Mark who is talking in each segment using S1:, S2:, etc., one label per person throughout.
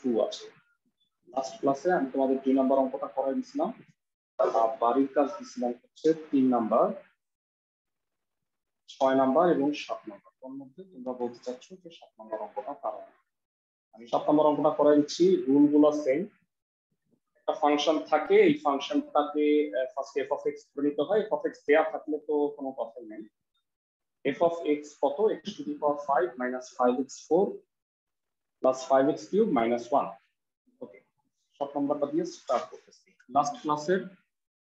S1: Two আছে। Last ক্লাসে আমি তোমাদের দুই নাম্বার অঙ্কটা করাই দিছিলাম। বাড়ির কাজ দিছিলাম হচ্ছে তিন নাম্বার ছয় নাম্বার এবং সাত নাম্বার তোর মধ্যে তোমরা বলতে চাচ্ছ যে সাত নাম্বার অঙ্কটা পারো আমি সাত নাম্বার অঙ্কটা করাই দিচ্ছি। রুলগুলো সেম একটা ফাংশন থাকে, এই ফাংশনটাকে ফার্স্ট এফ অফ এক্স ধরে নিতে হয়। এফ অফ এক্স দেয়া থাকলে তো কোনো কথাই নেই। এফ অফ এক্স কত? X to the power five minus five x four plus five x cube minus one okay সব নাম্বারটা দিয়ে স্টার্ট করতেছি। লাস্ট ক্লাসের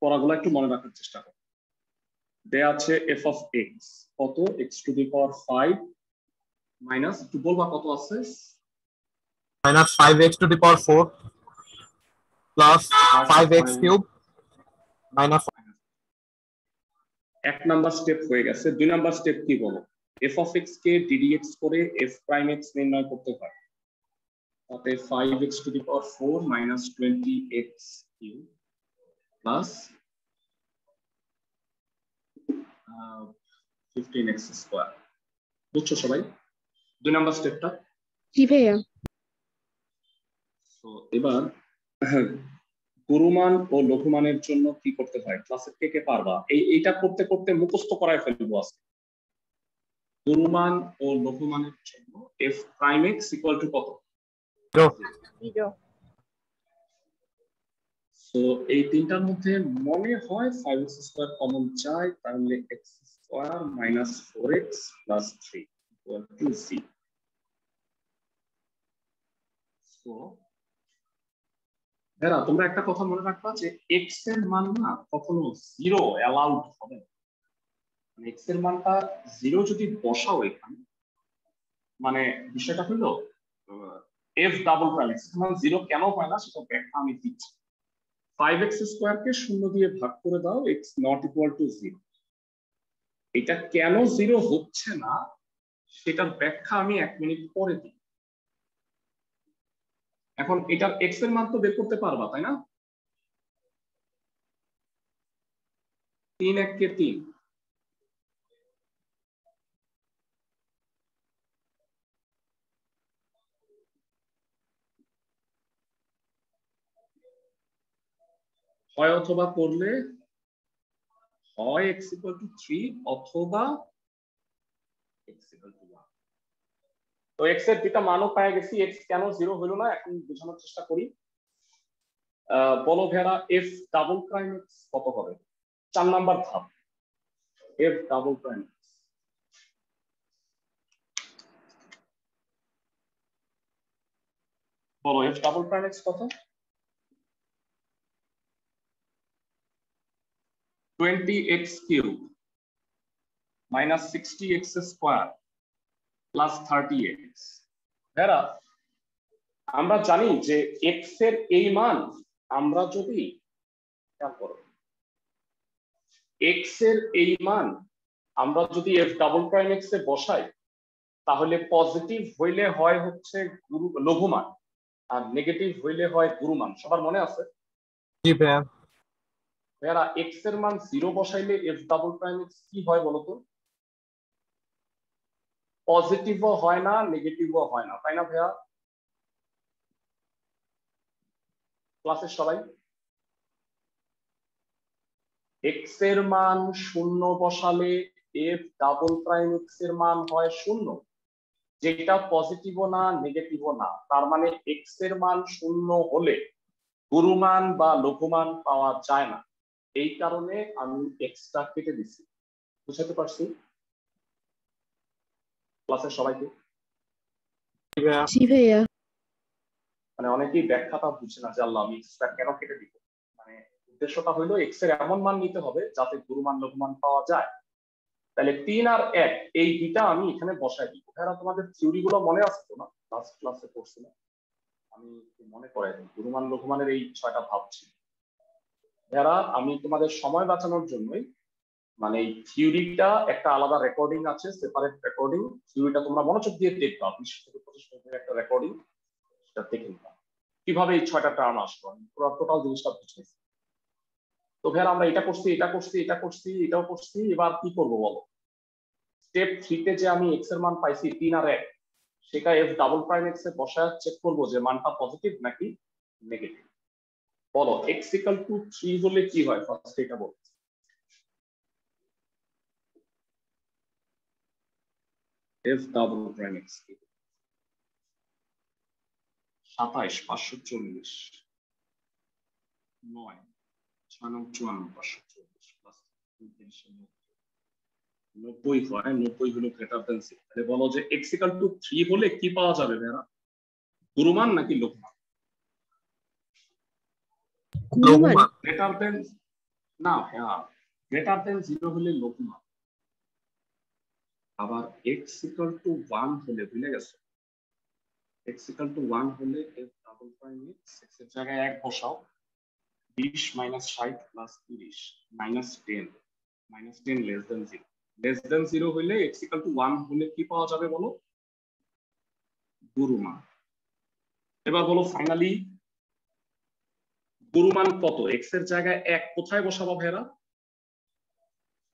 S1: পড়াগুলো একটু মনে রাখার চেষ্টা করো। দেয়া আছে এফ অফ এক্স কত? X to the power five minus একটু বলবা কত আছে?
S2: Minus 5x to the power 4 plus 5x cube minus
S1: এক নাম্বার স্টেপ হয়ে গেছে। দুই নাম্বার স্টেপ কি বলো? এফ অফ এক্স কে ডিডিএক্স করে এফ প্রাইম এক্স নির্ণয় করতে হয় five x to the power four minus twenty x cube plus fifteen x square বুঝছ সবাই? দুই নাম্বার স্টেপটা
S3: জি ভাইয়া।
S1: তো এবার গুরুমান ও লঘুমানের জন্য কি করতে হয়? ক্লাসের কে কে পারবা? এই এইটা করতে করতে মুখস্থ করায় ফেলব আজকে। গুরুমান ও লঘুমানের জন্য f prime x equal to কত?
S3: জিরো
S1: সো এই তিনটার মধ্যে মনে হয় ফাইভ এক্স স্কোয়ার কমন যায় তাহলে x square minus four x plus three two সি তোমরা একটা কথা মনে রাখবা যে এক্সের মান না কখনো জিরো অ্যালাউড হবে মানে এক্সের মানটা জিরো যদি বসাও এখানে মানে বিষয়টা হলো এফ ডাবল প্রাইম মান জিরো কেন হয় না সেটা ব্যাখ্যা আমি দিচ্ছি। ফাইভ এক্স স্কোয়ারকে শূন্য দিয়ে ভাগ করে দাও x not equal to zero এটা কেন জিরো হচ্ছে না, সেটার ব্যাখ্যা আমি এক মিনিট পরে দিই। এখন এটার এক্সের মান তো বের করতে পারবা, তাই না? তিন এক কে তিন। হয় অথবা করলে হয় এক্স ইকুয়াল টু থ্রি অথবা তো এক্সের দুটা মানও পেয়ে গেছি এক্স কেন জিরো হলো না, এখন বোঝানোর চেষ্টা করি। বলো ভেড়া এফ ডাবল প্রাইম এক্স কত হবে? চার নাম্বার ধাপ। এফ ডাবল প্রাইম বলো এফ ডাবল প্রাইম এক্স কত? Twenty x cube minus sixty x square plus thirty x ভেরা আমরা জানি যে এক্সের এই মান আমরা যদি করো এক্সের এই মান আমরা যদি এফ ডাবল প্রাইম এক্স এ বসাই তাহলে পজিটিভ হইলে হয় হচ্ছে গুরু লঘুমান আর নেগেটিভ হইলে হয় গুরুমান। সবার মনে আছে?
S2: জি ভাইয়া।
S1: ভাইয়ারা এক্সের মান জিরো বসাইলে এফ ডাবল প্রাইম এক্স কি হয় বলতো? পজিটিভও হয় না নেগেটিভও হয় না, তাই না ভাইয়া? ক্লাসের সবাই? এক্সের মান শূন্য বসালে এফ ডাবল প্রাইম এক্সের মান হয় শূন্য। যেটা পজিটিভও না নেগেটিভও না, তার মানে এক্সের মান শূন্য হলে গুরুমান বা লঘুমান পাওয়া যায় না। এই কারণে আমি এক্সট্রা কেটে দিছি। বুঝাতে পারছি? ক্লাসের সবাইকে?
S3: জি ভাইয়া।
S1: মানে অনেকেই ব্যাখ্যাটা বুঝে না যে আল্লাহ আমি এক্সট্রা কেন কেটে দিব? মানে উদ্দেশ্যটা হইল এক্সের এমন মান নিতে হবে যাতে গুরুমান লঘুমান পাওয়া যায়। তাহলে তিন আর এক এই দুইটা আমি এখানে বসাই দিব। এরা তোমাদের থিওরি গুলো মনে আসতো না? লাস্ট ক্লাসে পড়ছিলাম। আমি মনে করে দিই গুরুমান লঘুমানের এই ছয়টা ভাব ছিল। এরা আমি তোমাদের সময় বাঁচানোর জন্যই মানে এই থিওরিটা একটা আলাদা রেকর্ডিং আছে সেপারেট রেকর্ডিং থিওরিটা তোমরা মনোযোগ দিয়ে দেখবা বিশ থেকে পঁচিশ মিনিটের একটা রেকর্ডিং সেটা দেখে নিবা। কীভাবে এই ছয়টা টার্ম আসলো? পুরো টোটাল জিনিসটা বুঝেছি তো ভাইয়া, আমরা এটা করছি এটা করছি এটা করছি, এটাও করছি, এবার কি করব বলো? স্টেপ থ্রিতে যে আমি এক্সের মান পাইছি তিন আর এক, সেটা এফ ডাবল প্রাইম এক্স এ বসায় চেক করব যে মানটা পজিটিভ নাকি নেগেটিভ বলো ইকাল টু থ্রি হলে কি হয়? ফার্স্ট এটা বলো। এফ ডাবল প্রাইম প্লাস নব্বই। হয়, নব্বই হলো গ্রেটার বলো যে ইকাল টু থ্রি হলে কি পাওয়া যাবে ভাইরা গুরুমান নাকি লোকমান?
S3: গুণমান
S1: গ্রেটার দেন না হ্যাঁ। গ্রেটার দেন জিরো হলে লোকমান আবার এক্স ইকাল টু ওয়ান হলে ভুলে গেছো? এক্স ইকাল টু ওয়ান হলে এফ ডাবল প্রাইম এক্স এক্সের জায়গায় এক বসাও। বিশ মাইনাস ষাট প্লাস তিরিশ minus ten minus ten less than zero less than zero হইলে এক্স ইকাল টু ওয়ান হলে কি পাওয়া যাবে বলো? গুরুমান। এবার বলো ফাইনালি গুরুমান কত? এক্সের জায়গায় এক কোথায় বসাবো ভাইরা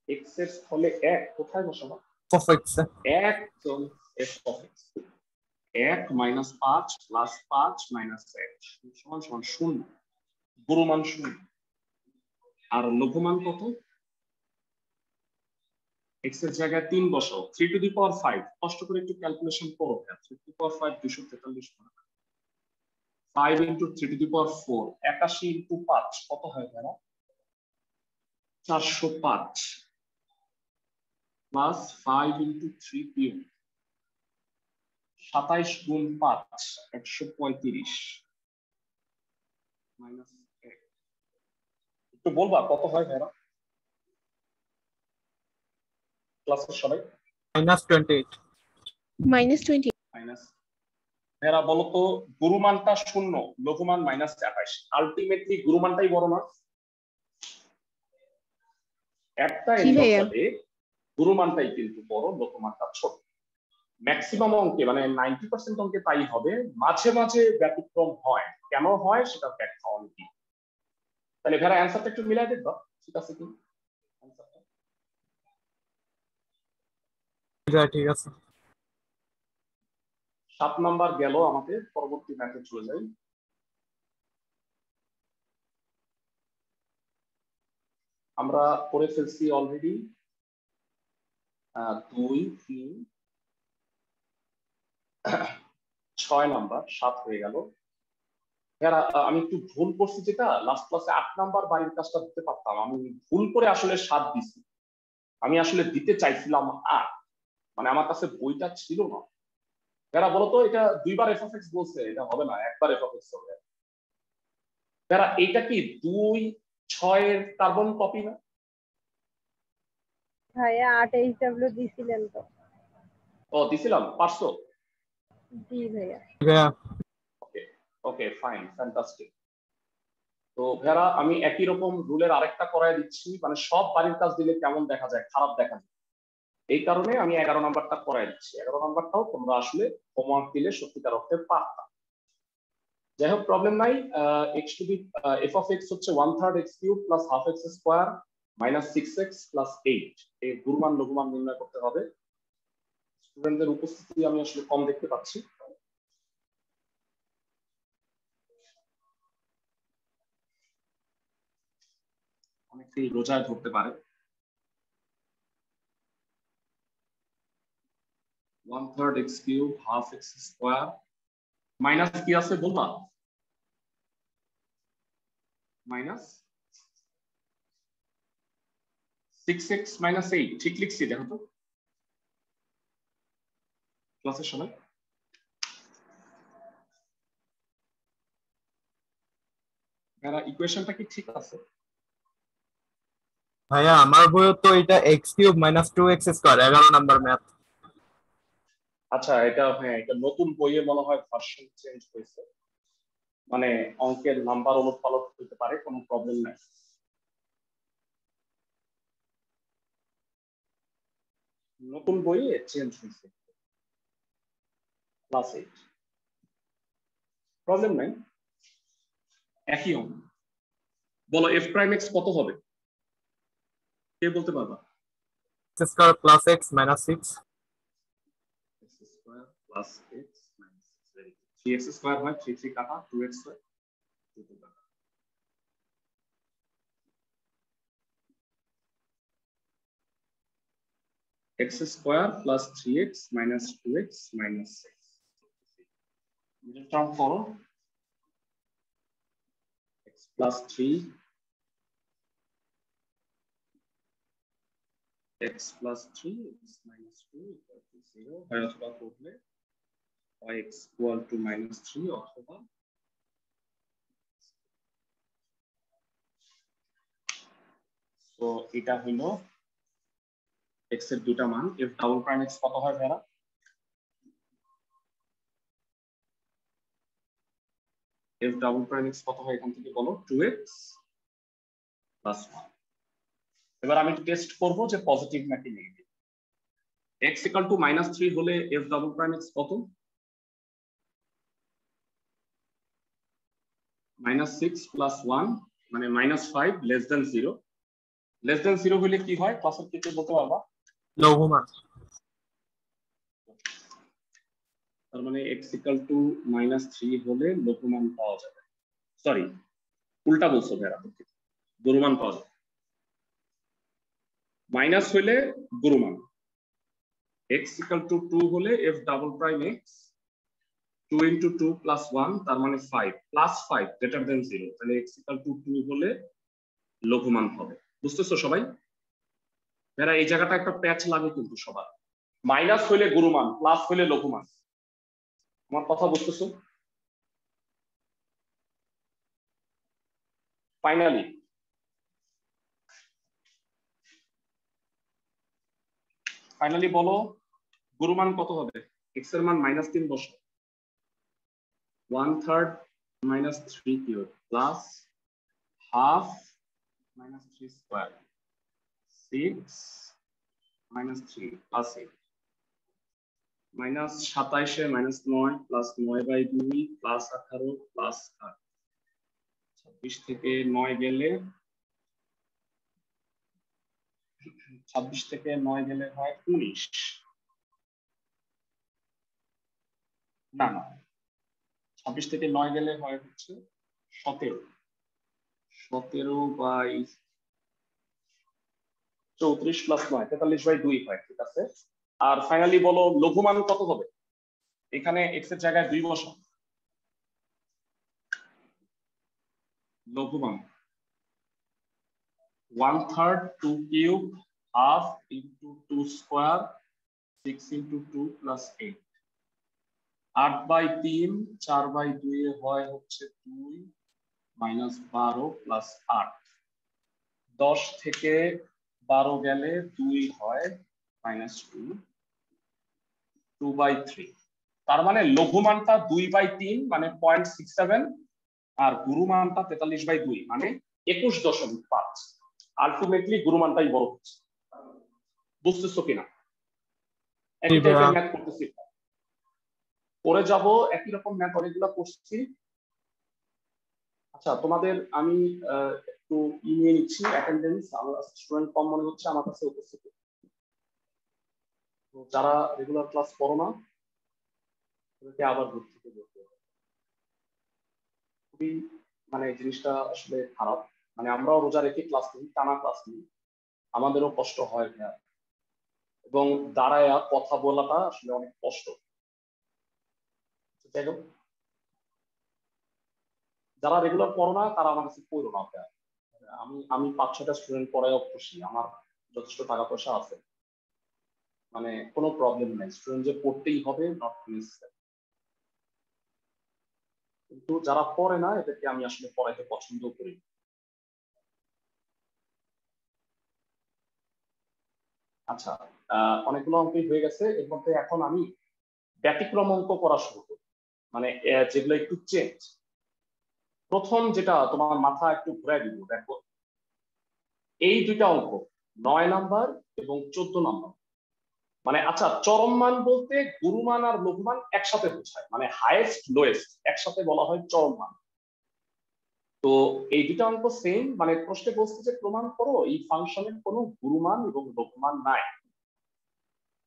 S1: এক্সের স্থলে এক কোথায় বসাবো?
S2: Of x
S1: এক এফ অফ এক্স এক মাইনাস পাঁচ প্লাস পাঁচ মাইনাস এক। সমান সমান শূন্য। গুরুমান শূন্য। আর লঘুমান কত? এক্সের জায়গায় তিন বসাও। Three to the power five কষ্ট করে একটু ক্যালকুলেশন করো three to the power five দুশো তেতাল্লিশ five into three to the power four একাশি ইন্টু পাঁচ। কত হয় ভাইরা চারশো পাঁচ। Plus five into three cube সাতাইশ গুণ পাঁচ একশো পঁয়ত্রিশ। মাইনাস এক। একটু বলবা কত হয় ভাইরা ক্লাসের সবাই?
S2: minus 28
S3: মাইনাস টোয়েন্টি
S1: মাইনাস এরা বলতো গুরুমানটা শূন্য লঘুমান মাইনাস আঠাশ আলটিমেটলি গুরুমানটাই বড় না। একটা গুরুমানটাই কিন্তু বড় লঘুমানটা ছোট। ম্যাক্সিমাম অঙ্কে মানে নাইনটি পার্সেন্ট অঙ্কে তাই হবে। মাঝে মাঝে ব্যতিক্রম হয়। কেন হয় সেটা ব্যাখ্যা অনেকই তাহলে ভেড়া অ্যান্সারটা একটু মিলাই দেখবা ঠিক আছে কি?
S2: ঠিক আছে।
S1: সাত নাম্বার গেল আমাদের পরবর্তী ম্যাচে চলে যাই আমরা করে ফেলছি অলরেডি দুই, তিন, ছয় নাম্বার, সাত হয়ে গেল। এরা আমি একটু ভুল করছি যেটা লাস্ট ক্লাসে আট নাম্বার বাড়ির কাজটা দিতে পারতাম। আমি ভুল করে আসলে সাত দিছি। আমি আসলে দিতে চাইছিলাম আট। মানে আমার কাছে বইটা ছিল না। যারা বলতো এটা দুইবার এফ এক্স বলছে এটা হবে না একবার এফ এক্স হবে। যারা এটা কি দুই ছয়ের কার্বন কপি না?
S4: ভাইয়া আট এইচ ডাব্লিউ দিছিলেন তো।
S1: ও দিছিলাম পারছ
S4: জি ভাইয়া।
S1: Okay okay fine fantastic. তো ভেরা আমি একই রকম রুলের আরেকটা করাই দিচ্ছি মানে সব বাড়ির কাজ দিলে কেমন দেখা যায় খারাপ দেখা যায়? এই কারণে আমি এগারো নাম্বারটা করাই দিচ্ছি। এগারো নাম্বারটাও তোমরা আসলে হোমওয়ার্ক দিলে সত্যিকার অর্থে পারতাম যাই হোক প্রবলেম নাই x to be f of x হচ্ছে one third x cube plus half x square minus six x plus eight এই গুরুমান লঘুমান নির্ণয় করতে হবে। স্টুডেন্টদের উপস্থিতি আমি আসলে কম দেখতে পাচ্ছি। অনেকেই রোজায় ধরতে পারে। One third x cube half x square minus কি আছে বলবা? Minus six x minus eight ঠিক লিখছি, দেখো তো। ক্লাসের সময় ইকুয়েশনটা কি ঠিক আছে?
S2: ভাইয়া, আমার বইয়ে তো এটা x cube minus two x square এগারো নাম্বার ম্যাথ
S1: আচ্ছা এটা হ্যাঁ এটা নতুন বইয়ে মনে হয় ভার্সন চেঞ্জ হয়েছে। মানে অঙ্কের নাম্বার ওলট পালট হতে পারে, কোনো প্রবলেম নাই। নতুন বইয়ে চেঞ্জ হয়েছে। ক্লাস এইট প্রবলেম নাই। একই অঙ্ক। বলো এফ প্রাইম এক্স কত হবে? কে বলতে পারবা?
S2: Plus x minus six
S1: x square plus 8 three x হয় থ্রি থ্রি কাটা টু এক্স হয় টু কাটা x square plus 3x minus 2x minus 6. Middle term follow x plus 3 x plus 3 x minus 2 equal to 0 হয় অথবা করলে y x equal to minus 3 অথবা তো এটা হইল x এর দুটা মান। f ডাবল প্রাইম x কত হয় ভাইরা f ডাবল প্রাইম x কত হয় এখান থেকে বলো? 2x প্লাস 1 এবার আমি টেস্ট করব যে পজিটিভ নাকি negative x equal to minus three হলে f ডাবল প্রাইম x কত? মাইনাস সিক্স প্লাস ওয়ান মানে minus five less than zero less than zero হলে কি হয়? ক্লাসের ক্ষেত্রে বলতে পারবা?
S2: লঘুমান
S1: তার মানে x equal to minus three হলে লঘুমান পাওয়া যাবে। সরি উল্টা বলছো ভেড়া গুরুমান পাওয়া যাবে। মাইনাস হইলে গুরুমান। x ইকুয়াল টু টু হলে f double prime x two into two plus one তার মানে five plus five greater than zero তাহলে x ইকুয়াল টু টু হলে লঘুমান হবে। বুঝতেছো সবাই? ভেড়া এই জায়গাটা একটা প্যাচ লাগে কিন্তু সবার। মাইনাস হইলে গুরুমান প্লাস হইলে লঘুমান। আমার কথা বুঝতেছো? ফাইনালি ফাইনালি বলো, গুরুমান কত হবে? এক্সের মান মাইনাস তিন বসো। One third minus three cube plus half minus three square six minus three plus eight minus সাতাইশে মাইনাস নয় প্লাস নয় বাই দুই প্লাস আঠারো প্লাস আট। ছাব্বিশ থেকে নয় গেলে ছাব্বিশ থেকে নয় গেলে হয় উনিশ। না না। ছাব্বিশ থেকে নয় গেলে হয় হচ্ছে সতেরো। সতেরো বাই চৌত্রিশ প্লাস নয়, তেতাল্লিশ বাই দুই হয়, ঠিক আছে? আর ফাইনালি বলো লঘুমান কত হবে? এখানে এক্সের জায়গায় দুই বসো লঘুমান। One third two cube half into two square six into two plus eight আট বাই তিন চার বাই দুই হয় হচ্ছে দুই মাইনাস বারো প্লাস আট। দশ থেকে বারো গেলে দুই হয় minus two two by three. তার মানে লঘুমানটা দুই বাই তিন মানে পয়েন্ট সিক্স সেভেন আর গুরুমানটা তেতাল্লিশ বাই দুই মানে একুশ দশমিক পাঁচ। আলটিমেটলি গুরুমানটাই বড় হচ্ছে। বুঝতেছো কিনা? করতেছি। পরে যাব, একই রকম ম্যাথ অনেকগুলো করছি আচ্ছা তোমাদের আমি একটু ই নিয়ে নিচ্ছি অ্যাটেন্ডেন্স আমার স্টুডেন্ট কম মনে হচ্ছে, আমার কাছে উপস্থিত। যারা রেগুলার ক্লাস করো না, তাদেরকে আবার ভর্তি থেকে করতে হবে খুবই মানে জিনিসটা আসলে খারাপ। মানে আমরাও রোজা রেখে ক্লাস করি টানা ক্লাস নিই। আমাদেরও কষ্ট হয় এবং দাঁড়ায় কথা বলাটা আসলে অনেক কষ্ট। যাই হোক যারা রেগুলার পড়ো না, তারা আমার কাছে পড়ো না আমি আমি পাঁচ ছটা স্টুডেন্ট পড়ায়ও খুশি, আমার যথেষ্ট টাকা পয়সা আছে। মানে কোনো প্রবলেম নেই স্টুডেন্ট যে পড়তেই হবে নট নেসেসারি কিন্তু যারা পড়ে না, এদেরকে আমি আসলে পড়াইতে পছন্দ করি আচ্ছা অনেকগুলো অঙ্কই হয়ে গেছে, এর মধ্যে এখন আমি ব্যতিক্রম অঙ্ক করা শুরু মানে যেগুলো একটু চেঞ্জ প্রথম যেটা, তোমার মাথা একটু ঘুরাই দিব, দেখো। এই দুইটা অঙ্ক, নয় নাম্বার এবং চোদ্দ নাম্বার। মানে আচ্ছা চরম মান বলতে গুরুমান আর লঘুমান একসাথে বোঝায়। মানে হাইয়েস্ট লোয়েস্ট একসাথে বলা হয় চরম মান। তো, এই দুটা অঙ্ক সেম মানে প্রশ্নে বলছে যে, প্রমাণ করো, এই ফাংশনের কোনো গুরুমান এবং লঘুমান নাই।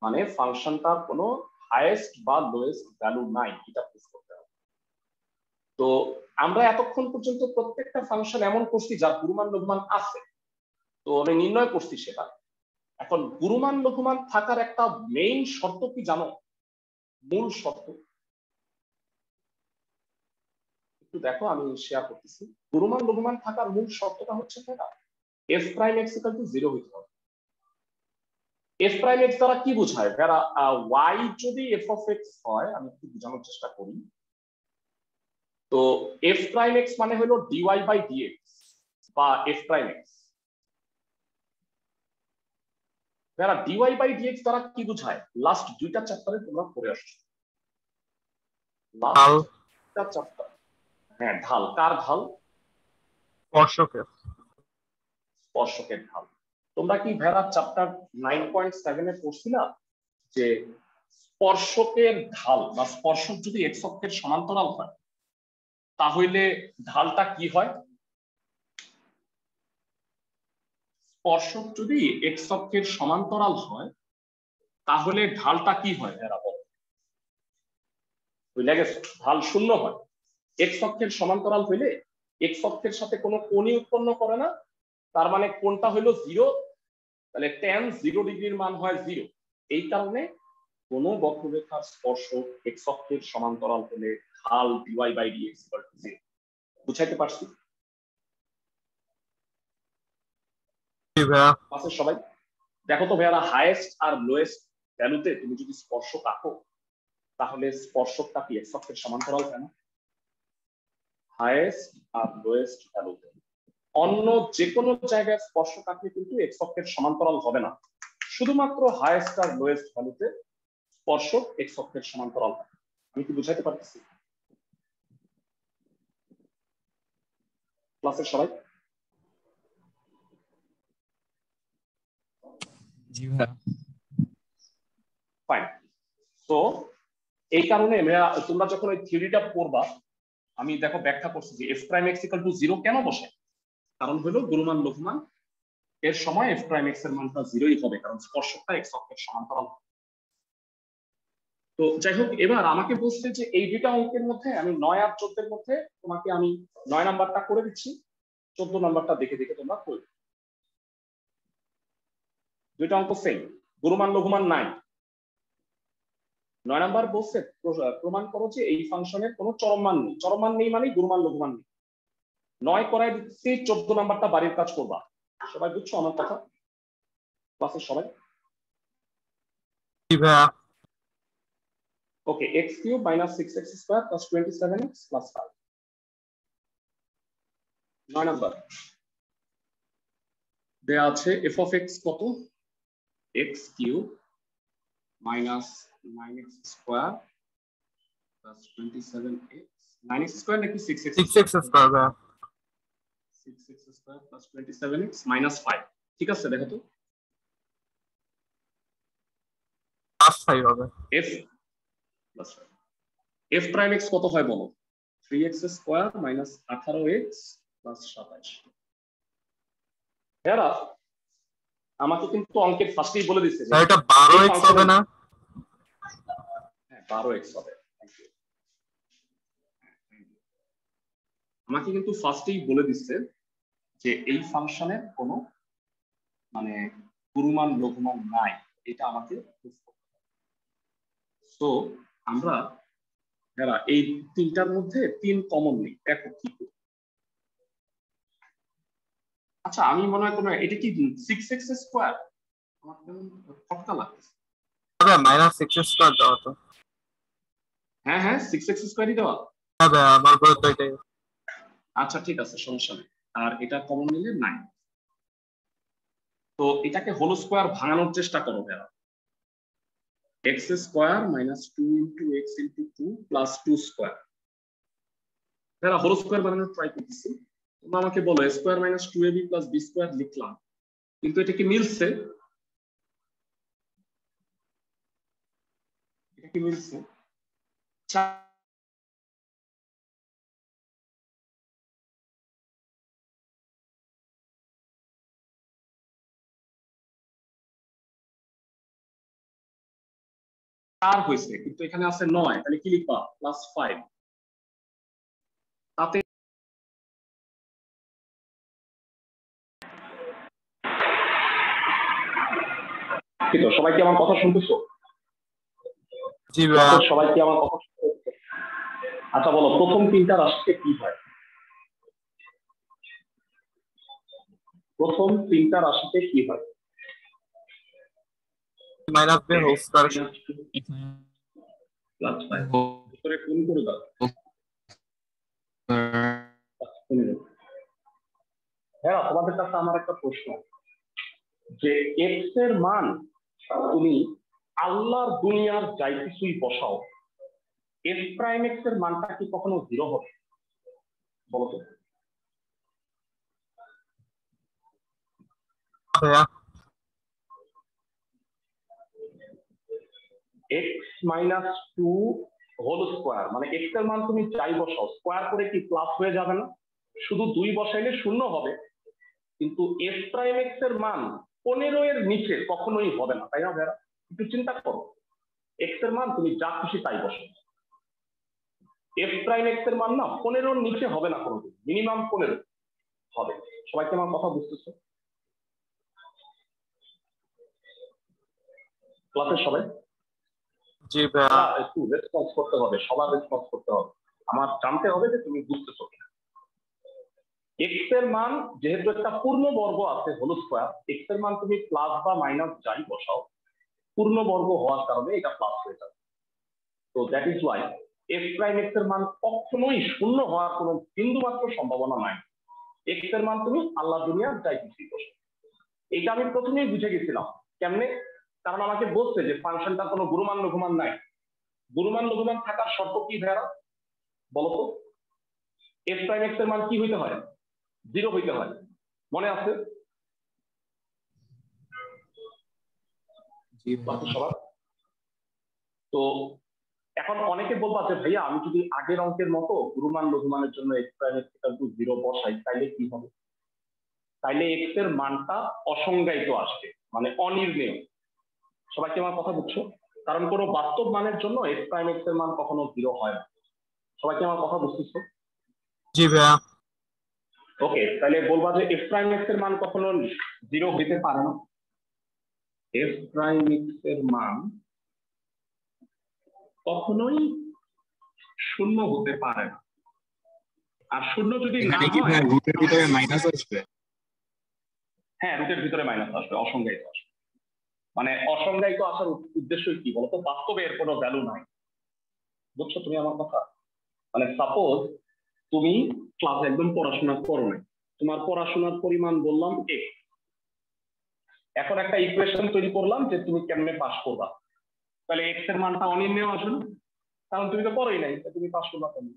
S1: মানে ফাংশনটার কোনো হাইয়েস্ট বা লোয়েস্ট ভ্যালু নাই এটা প্রুফ করতে হবে। তো আমরা এতক্ষণ পর্যন্ত প্রত্যেকটা ফাংশন এমন করছি যার গুরুমান লঘুমান আছে। তো আমি নির্ণয় করছি সেটা। এখন গুরুমান লঘুমান থাকার একটা মেইন শর্ত কি জানো? মূল শর্ত। একটু দেখো, আমি শেয়ার করতেছি। গুরুমান লঘুমান থাকার মূল শর্তটা হচ্ছে সেটা। F prime x equal to zero হইতে হবে। এফ প্রাইম এক্স দ্বারা কি বোঝায়? ভেড়া ওয়াই যদি এফ অফ এক্স হয় আমি একটু বোঝানোর চেষ্টা করি। তো এফ প্রাইম এক্স মানে হলো d y by d x বা এফ প্রাইম এক্স যারা d y by d x দ্বারা কি বোঝায়? লাস্ট দুইটা চ্যাপ্টারে তোমরা পড়ে আসছো। লাস্ট চ্যাপ্টার হ্যাঁ ঢাল। কার ঢাল?
S2: স্পর্শকের।
S1: স্পর্শকের ঢাল। তোমরা কি ভেড়া চ্যাপ্টার নাইন পয়েন্ট সেভেনে পড়ছিলা? যে স্পর্শকের ঢাল বা স্পর্শক যদি অক্ষের সমান্তরাল হয়, তাহলে ঢালটা কি হয়? স্পর্শক যদি এক্স সমান্তরাল হয়, তাহলে ঢালটা কি হয় ভেড়া বল? বুঝলে গেছে? ঢাল শূন্য হয়। এক্স সমান্তরাল হইলে এক্স সাথে কোনো কোণই উৎপন্ন করে না। তার মানে কোনটা হইল জিরো তাহলে টেন জিরো ডিগ্রির মান হয় জিরো এই কারণে কোন বক্ররেখার স্পর্শ এক্স অক্ষের সমান্তরাল হলে ঢাল d y by d x equal to zero বুঝাইতে পারছি? সবাই? দেখো তো ভাইয়ারা হাইয়েস্ট আর লোয়েস্ট ভ্যালুতে তুমি যদি স্পর্শক আঁকো তাহলে স্পর্শকটা কি এক্স অক্ষের সমান্তরাল কেন? হাইয়েস্ট আর লোয়েস্ট ভ্যালুতে অন্য যে কোনো জায়গায় আঁকলে কিন্তু এক্স অক্ষের সমান্তরাল হবে না। শুধুমাত্র হাইয়েস্ট আর লোয়েস্ট ভ্যালুতে স্পর্শক এক্স অক্ষের সমান্তরাল হয় আমি কি বুঝাইতে পারতেছি? ক্লাসের সবাই?
S2: জি
S1: ফাইন তো এই কারণে তোমরা যখন ওই থিওরিটা পড়বা আমি দেখো ব্যাখ্যা করছি যে f prime x equal to zero কেন বসে? কারণ হলো গুরুমান লঘুমান এর সময় এফ প্রাইম এক্সের মানটা জিরোই হবে, কারণ স্পর্শকটা এক্স অক্ষের সমান্তরাল। তো যাই হোক, এবার আমাকে বলছে যে এই দুইটা অঙ্কের মধ্যে, আমি নয় আর চোদ্দের মধ্যে তোমাকে আমি নয় নাম্বারটা করে দিচ্ছি, চোদ্দ নাম্বারটা দেখে দেখে তোমরা করবে দুইটা অঙ্ক সেম গুরুমান লঘুমান নাই। নয় নাম্বার বলছে প্রমাণ করো যে এই ফাংশনের কোনো চরমান নেই। চরমান নেই মানে গুরুমান লঘুমান নেই। নয় করাই দিচ্ছি চোদ্দ নাম্বারটা বাড়ির কাজ করবা। সবাই বুঝছ আমার কথা? ক্লাসের সবাই? Okay x cube minus six x square plus twenty seven x plus five নয় নাম্বার। দেয়া আছে এফ অফ এক্স কত? X cube minus nine x square plus twenty seven x nine x square নাকি six x
S2: six x square
S1: six x square plus twenty seven x minus five ঠিক আছে দেখো তো।
S2: Plus five হবে।
S1: F plus five f prime x কত হয় বলো? Three x square minus আঠারো এক্স প্লাস সাতাইশ এরা আমাকে কিন্তু অঙ্কের ফার্স্টেই বলে দিচ্ছে
S2: এটা বারো এক্স হবে না?
S1: হ্যাঁ বারো এক্স হবে Thank you. Thank you. আমাকে কিন্তু ফার্স্টেই বলে দিচ্ছে যে এই ফাংশনের কোনো মানে গুরুমান লঘুমান নাই। এটা আমাকে তো আমরা এরা এই তিনটার মধ্যে তিন কমন নেই দেখো কি আচ্ছা আমি মনে হয় কোনো এটা কি সিক্স এক্স স্কোয়ার আমার কেমন ফটকা লাগতেছে?
S2: হবে মাইনাস সিক্স স্কোয়ার দেওয়া তো।
S1: হ্যাঁ হ্যাঁ সিক্স এক্স স্কোয়ারই দেওয়া।
S2: হ্যাঁ আমার তো এটাই।
S1: আচ্ছা ঠিক আছে, সমস্যা নেই। আর এটা কমন নিলে নাই তো এটাকে হোল স্কোয়ার ভাঙানোর চেষ্টা করো ভাইয়া x square minus two into x into two plus two square ভাইয়া হোল স্কোয়ার বানানোর ট্রাই করতেছি। তোমরা আমাকে বলো square minus two a b plus b square লিখলাম। কিন্তু এটা কি মিলছে? এটা কি মিলছে? চার হয়েছে কিন্তু এখানে আছে নয় তাহলে কি লিখবা? প্লাস ফাইভ তাতে সবাই কি আমার কথা শুনতেছো? সবাই কি আমার কথা আচ্ছা বলো প্রথম তিনটা রাশিতে কি হয়? প্রথম তিনটা রাশিতে কি হয়?
S2: Minus b whole square
S1: plus five ভিতরে কোন করে দাও? হ্যাঁ তোমাদের কাছে আমার একটা প্রশ্ন। যে এক্সের মান তুমি আল্লাহর দুনিয়ার যাই কিছুই বসাও এফ প্রাইম এক্সের মানটা কি কখনো জিরো হবে? বলো তো
S2: ভাইয়া
S1: x minus two whole square মানে এক্সের মান তুমি যাই বসাও স্কোয়ার করে কি প্লাস হয়ে যাবে না? শুধু দুই বসাইলে শূন্য হবে। কিন্তু এফ প্রাইম এক্সের মান পনেরো এর নিচে কখনোই হবে না, তাই না ভেড়া? একটু চিন্তা করো। এক্সের মান তুমি যা খুশি তাই বসো এফ প্রাইম এক্সের মান না পনেরোর নিচে হবে না কোনোদিন মিনিমাম পনেরো হবে। সবাইকে আমার কথা বুঝতেছো? ক্লাসের সবাই?
S2: জি ভাইয়া
S1: একটু রেসপন্স করতে হবে সবার রেসপন্স করতে হবে। আমার জানতে হবে যে তুমি বুঝতেছো কিনা। এক্সের মান যেহেতু একটা পূর্ণ বর্গ আছে হোল স্কোয়ার এক্সের মান তুমি প্লাস বা মাইনাস যাই বসাও পূর্ণ বর্গ হওয়ার কারণে এটা প্লাস হয়ে যাবে। তো that is y f prime এক্সের মান কখনোই শূন্য হওয়ার কোনো বিন্দু মাত্র সম্ভাবনা নাই। এক্সের মান তুমি আল্লাহ দুনিয়ার যাই কিছুই বসো এটা আমি প্রথমেই বুঝে গেছিলাম। কেমনে? কারণ আমাকে বলছে যে ফাংশনটা কোনো গুরুমান লঘুমান নাই। গুরুমান লঘুমান থাকার শর্ত কি ভেড়া বলতো এফ প্রাইম এক্সের মান কি হইতে হয়? জিরো হইতে হয়। মনে আছে? সবার? তো এখন অনেকে বলবা যে ভাইয়া আমি যদি আগের অঙ্কের মতো গুরুমান লঘুমানের জন্য x prime x to zero বসাই তাইলে কি হবে? তাইলে এক্সের মানটা অসংজ্ঞায়িত আসবে মানে অনির্ণেয়। সবাই কি আমার কথা বুঝছ? কারণ কোনো বাস্তব মানের জন্য এক্স প্রাইম এক্সের মান কখনো জিরো হয় না। সবাই কি আমার কথা বুঝতেছো?
S2: জি ভাইয়া।
S1: ওকে তাহলে বলবা যে এফ প্রাইম এক্সের মান কখনো জিরো হইতে পারে না। এফ প্রাইম এক্সের মান কখনোই শূন্য হতে পারে না। আর শূন্য যদি না হয়
S2: রুটের ভিতরে মাইনাস আসবে?
S1: হ্যাঁ রুটের ভিতরে মাইনাস আসবে অসংজ্ঞায়িত। মানে অসংজ্ঞায়িত আসার উদ- উদ্দেশ্য কি বলতো? বাস্তবে এর কোনো ভ্যালু নাই। বুঝছ তুমি আমার কথা? মানে সাপোজ তুমি ক্লাসে একদম পড়াশোনা করো নাই। তোমার পড়াশোনার পরিমাণ বললাম এক্স এখন একটা ইকুয়েশন তৈরি করলাম যে তুমি কেমনে পাস করবা। তাহলে এক্সের মানটা অনির্ণয় আসবে না? কারণ তুমি তো পড়োই নাই তুমি পাস করবা কেন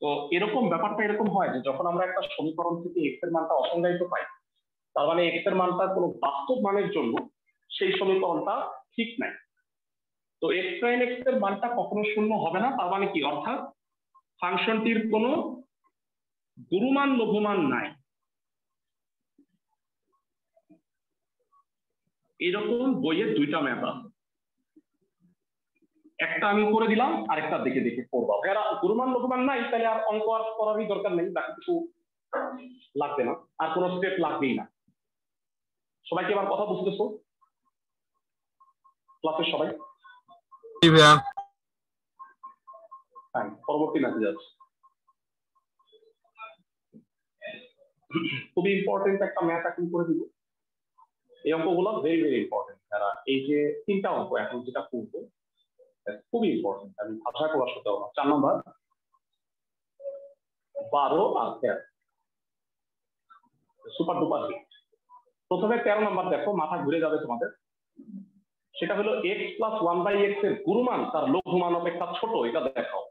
S1: তো এরকম ব্যাপারটা এরকম হয় যে যখন আমরা একটা সমীকরণ থেকে এক্সের মানটা অসংজ্ঞায়িত পাই, তার মানে এক্সের মানটা কোনো বাস্তব মানের জন্য সেই সমীকরণটা ঠিক নাই। তো এক্স প্রাইম এক্সের মানটা কখনো শূন্য হবে না, তার মানে কি? অর্থাৎ ফাংশনটির কোনো গুরুমান, লঘুমান নাই। এরকম বইয়ের দুইটা ম্যাপ আছে। একটা আমি করে দিলাম, আরেকটা দেখে দেখে করব। এরা গুরুমান, লঘুমান নাই, তাহলে আর অঙ্ক আর করারই দরকার নেই, বাকি কিছু লাগবে না। আর কোনো স্টেপ লাগবেই না। সবাইকে আমার কথা বুঝতেছো? ক্লাসের সবাই?
S2: জি ভাইয়া।
S1: হ্যাঁ পরবর্তী ম্যাসেজ আছে। খুবই ইম্পর্টেন্ট একটা ম্যাথ এখন করে দিব। এই অঙ্কগুলো ভেরি ভেরি ইম্পর্টেন্ট এই যে তিনটা অঙ্ক এখন যেটা করব খুবই ইম্পর্টেন্ট আমি প্রকাশ করতে পারব চার নম্বর। বারো আর তেরো। সুপার ডুপার হিট প্রথমে তেরো নম্বর দেখো মাথা ঘুরে যাবে তোমাদের। সেটা হলো এক্স প্লাস ওয়ান বাই এক্সের গুরুমান তার লঘুমান অপেক্ষা ছোট, এটা দেখাও।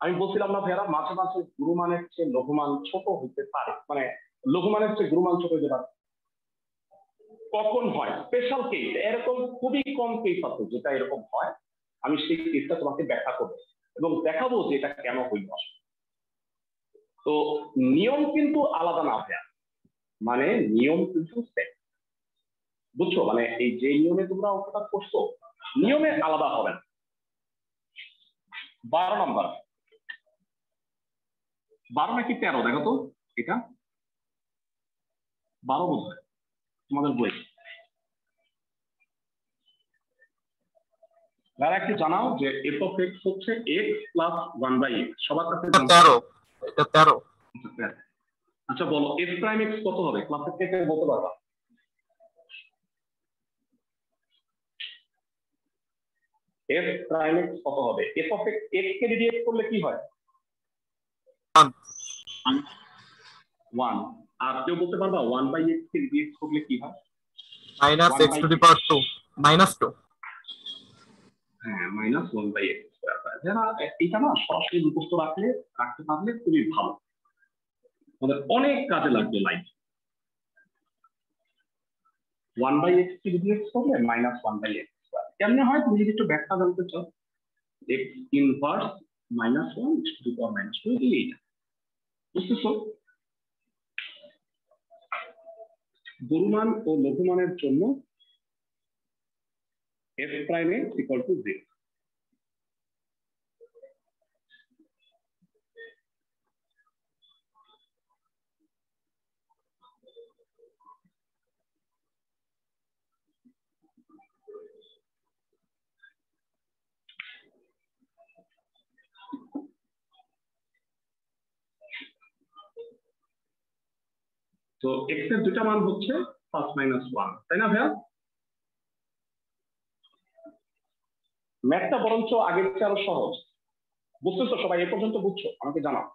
S1: আমি বলছিলাম না ভেড়া মাঝে মাঝে গুরুমানের চেয়ে লঘুমান ছোট হতে পারে মানে লঘুমানের চেয়ে গুরুমান ছোট হতে পারে। কখন হয়? স্পেশাল কেস এরকম খুবই কম কেস আছে যেটা এরকম হয়। আমি সেই কেসটা তোমাকে ব্যাখ্যা করব এবং দেখাবো যে এটা কেন হইল। তো নিয়ম কিন্তু আলাদা না ভেয়া মানে নিয়ম কিন্তু same। বুঝছ? মানে এই যে নিয়মে তোমরা অঙ্কটা করছ নিয়মে আলাদা হবে না। বারো নম্বর। বারো নাকি তেরো? দেখো তো এটা। বারো বোধ হয় তোমাদের বই। যারা একটু জানাও যে এফ অফ এক্স হচ্ছে x plus one by x সবার কাছে
S2: তেরো এটা তেরো।
S1: আচ্ছা বলো এফ প্রাইম এক্স কত হবে? ক্লাসের থেকে বলতে পারবা এফ প্রাইম এক্স কত হবে। এফ অফ এক্স এক্স কে ডিডিএক্স করলে কি হয়?
S2: One.
S1: ওয়ান আর কেউ বলতে পারবা ওয়ান বাই এক্স কে ডিডিএক্স করলে কি হয়?
S2: Minus
S1: by
S2: to the power two minus two
S1: হ্যাঁ মাইনাস ওয়ান বাই এক্স যারা এটা না সরাসরি মুখস্থ রাখলে রাখতে পারলে খুবই ভালো। আমাদের অনেক কাজে লাগবে লাইফ ওয়ান বাই এক্স কে ডিডিএক্স করলে মাইনাস ওয়ান বাই এক্স কেমনে হয়? তুমি যদি একটু ব্যাখ্যা জানতে চাও। X inverse minus one to the power minus two এইটা বুঝতেছো? গুরুমান ও লঘুমানের জন্য f prime equal to zero তো এক্সের দুটা মান হচ্ছে প্লাস মাইনাস ওয়ান তাই না ভাইয়া? ম্যাথটা বরঞ্চ আগের চেয়ে আরও সহজ। বুঝতেছো সবাই? এ পর্যন্ত বুঝছ? আমাকে জানাও।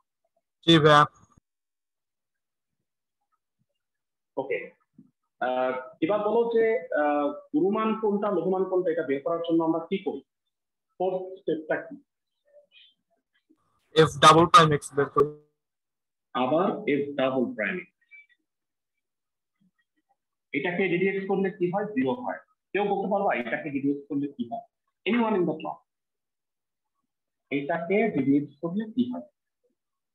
S2: জি ভাইয়া।
S1: ওকে। এবার বলো যে গুরুমান কোনটা লঘুমান কোনটা এটা বের করার জন্য আমরা কি করি? ফোর্থ স্টেপটা কি?
S2: এফ ডাবল প্রাইম এক্স বের করি।
S1: আবার এফ ডাবল প্রাইম এটাকে ডিডিএক্স করলে কি হয়? জিরো হয়। কেউ বলতে পারবা এটাকে ডিডিএক্স করলে কি হয়? এনিওয়ান ইন দ্য ক্লাস এটাকে ডিডিএক্স করলে কি হয়?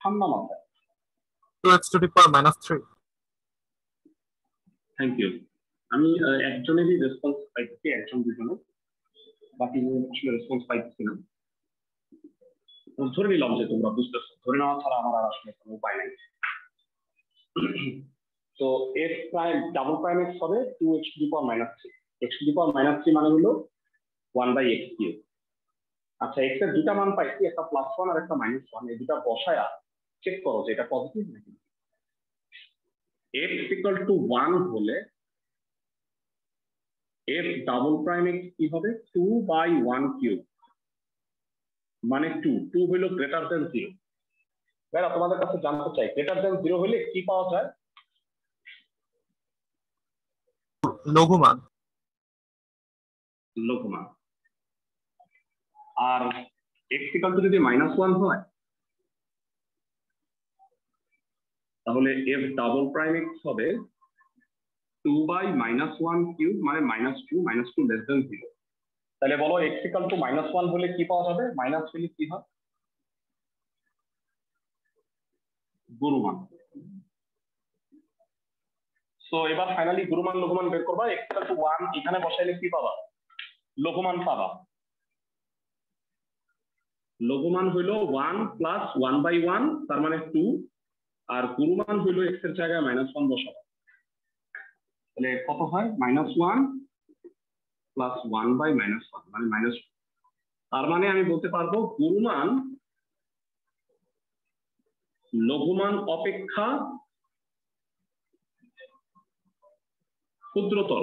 S1: ঠান্ডা
S2: x to the power minus three
S1: thank you আমি একজনেরই রেসপন্স পাইতেছি একজন দুজনের। বাকি আসলে রেসপন্স পাইতেছি না। ধরে নিলাম যে তোমরা বুঝতেছো। ধরে নেওয়া ছাড়া আমার আর আসলে কোনো উপায় নাই। তো x prime double prime x হবে two x to power minus three x to power minus three মানে হলো ওয়ান বাই এক্স কিউ আচ্ছা এক্সের দুটা মান পাইছি একটা প্লাস ওয়ান আর একটা মাইনাস ওয়ান এই দুটা বসায়া চেক করো যে এটা পজিটিভ নাকি এক্স ইকুয়াল টু ওয়ান হলে এফ ডাবল প্রাইম এক্স কি হবে? টু বাই ওয়ান কিউ মানে টু টু হইল গ্রেটার দেন জিরো তোমাদের কাছে জানতে চাই গ্রেটার দেন জিরো হলে কি পাওয়া যায়?
S2: লঘুমান।
S1: লঘুমান। আর এক্স ইকাল যদি মাইনাস ওয়ান হয়, তাহলে এফ ডাবল প্রাইম এক্স হবে two by minus one cube মানে minus two minus two less than zero তাহলে বলো x equal to minus one হলে কি পাওয়া যাবে? মাইনাস হলে কি হয়? গুরুমান। সো এবার ফাইনালি গুরুমান লঘুমান বের করবা এক্স টু ওয়ান এখানে বসাইলে কি পাবা? লঘুমান পাবা। লঘুমান হইল one plus one by one তার মানে টু আর গুরুমান হইল এক্সের জায়গায় মাইনাস ওয়ান বসাবো। তাহলে কত হয়? Minus one plus one by minus one মানে মাইনাস তার মানে আমি বলতে পারব গুরুমান লঘুমান অপেক্ষা ক্ষুদ্রতর।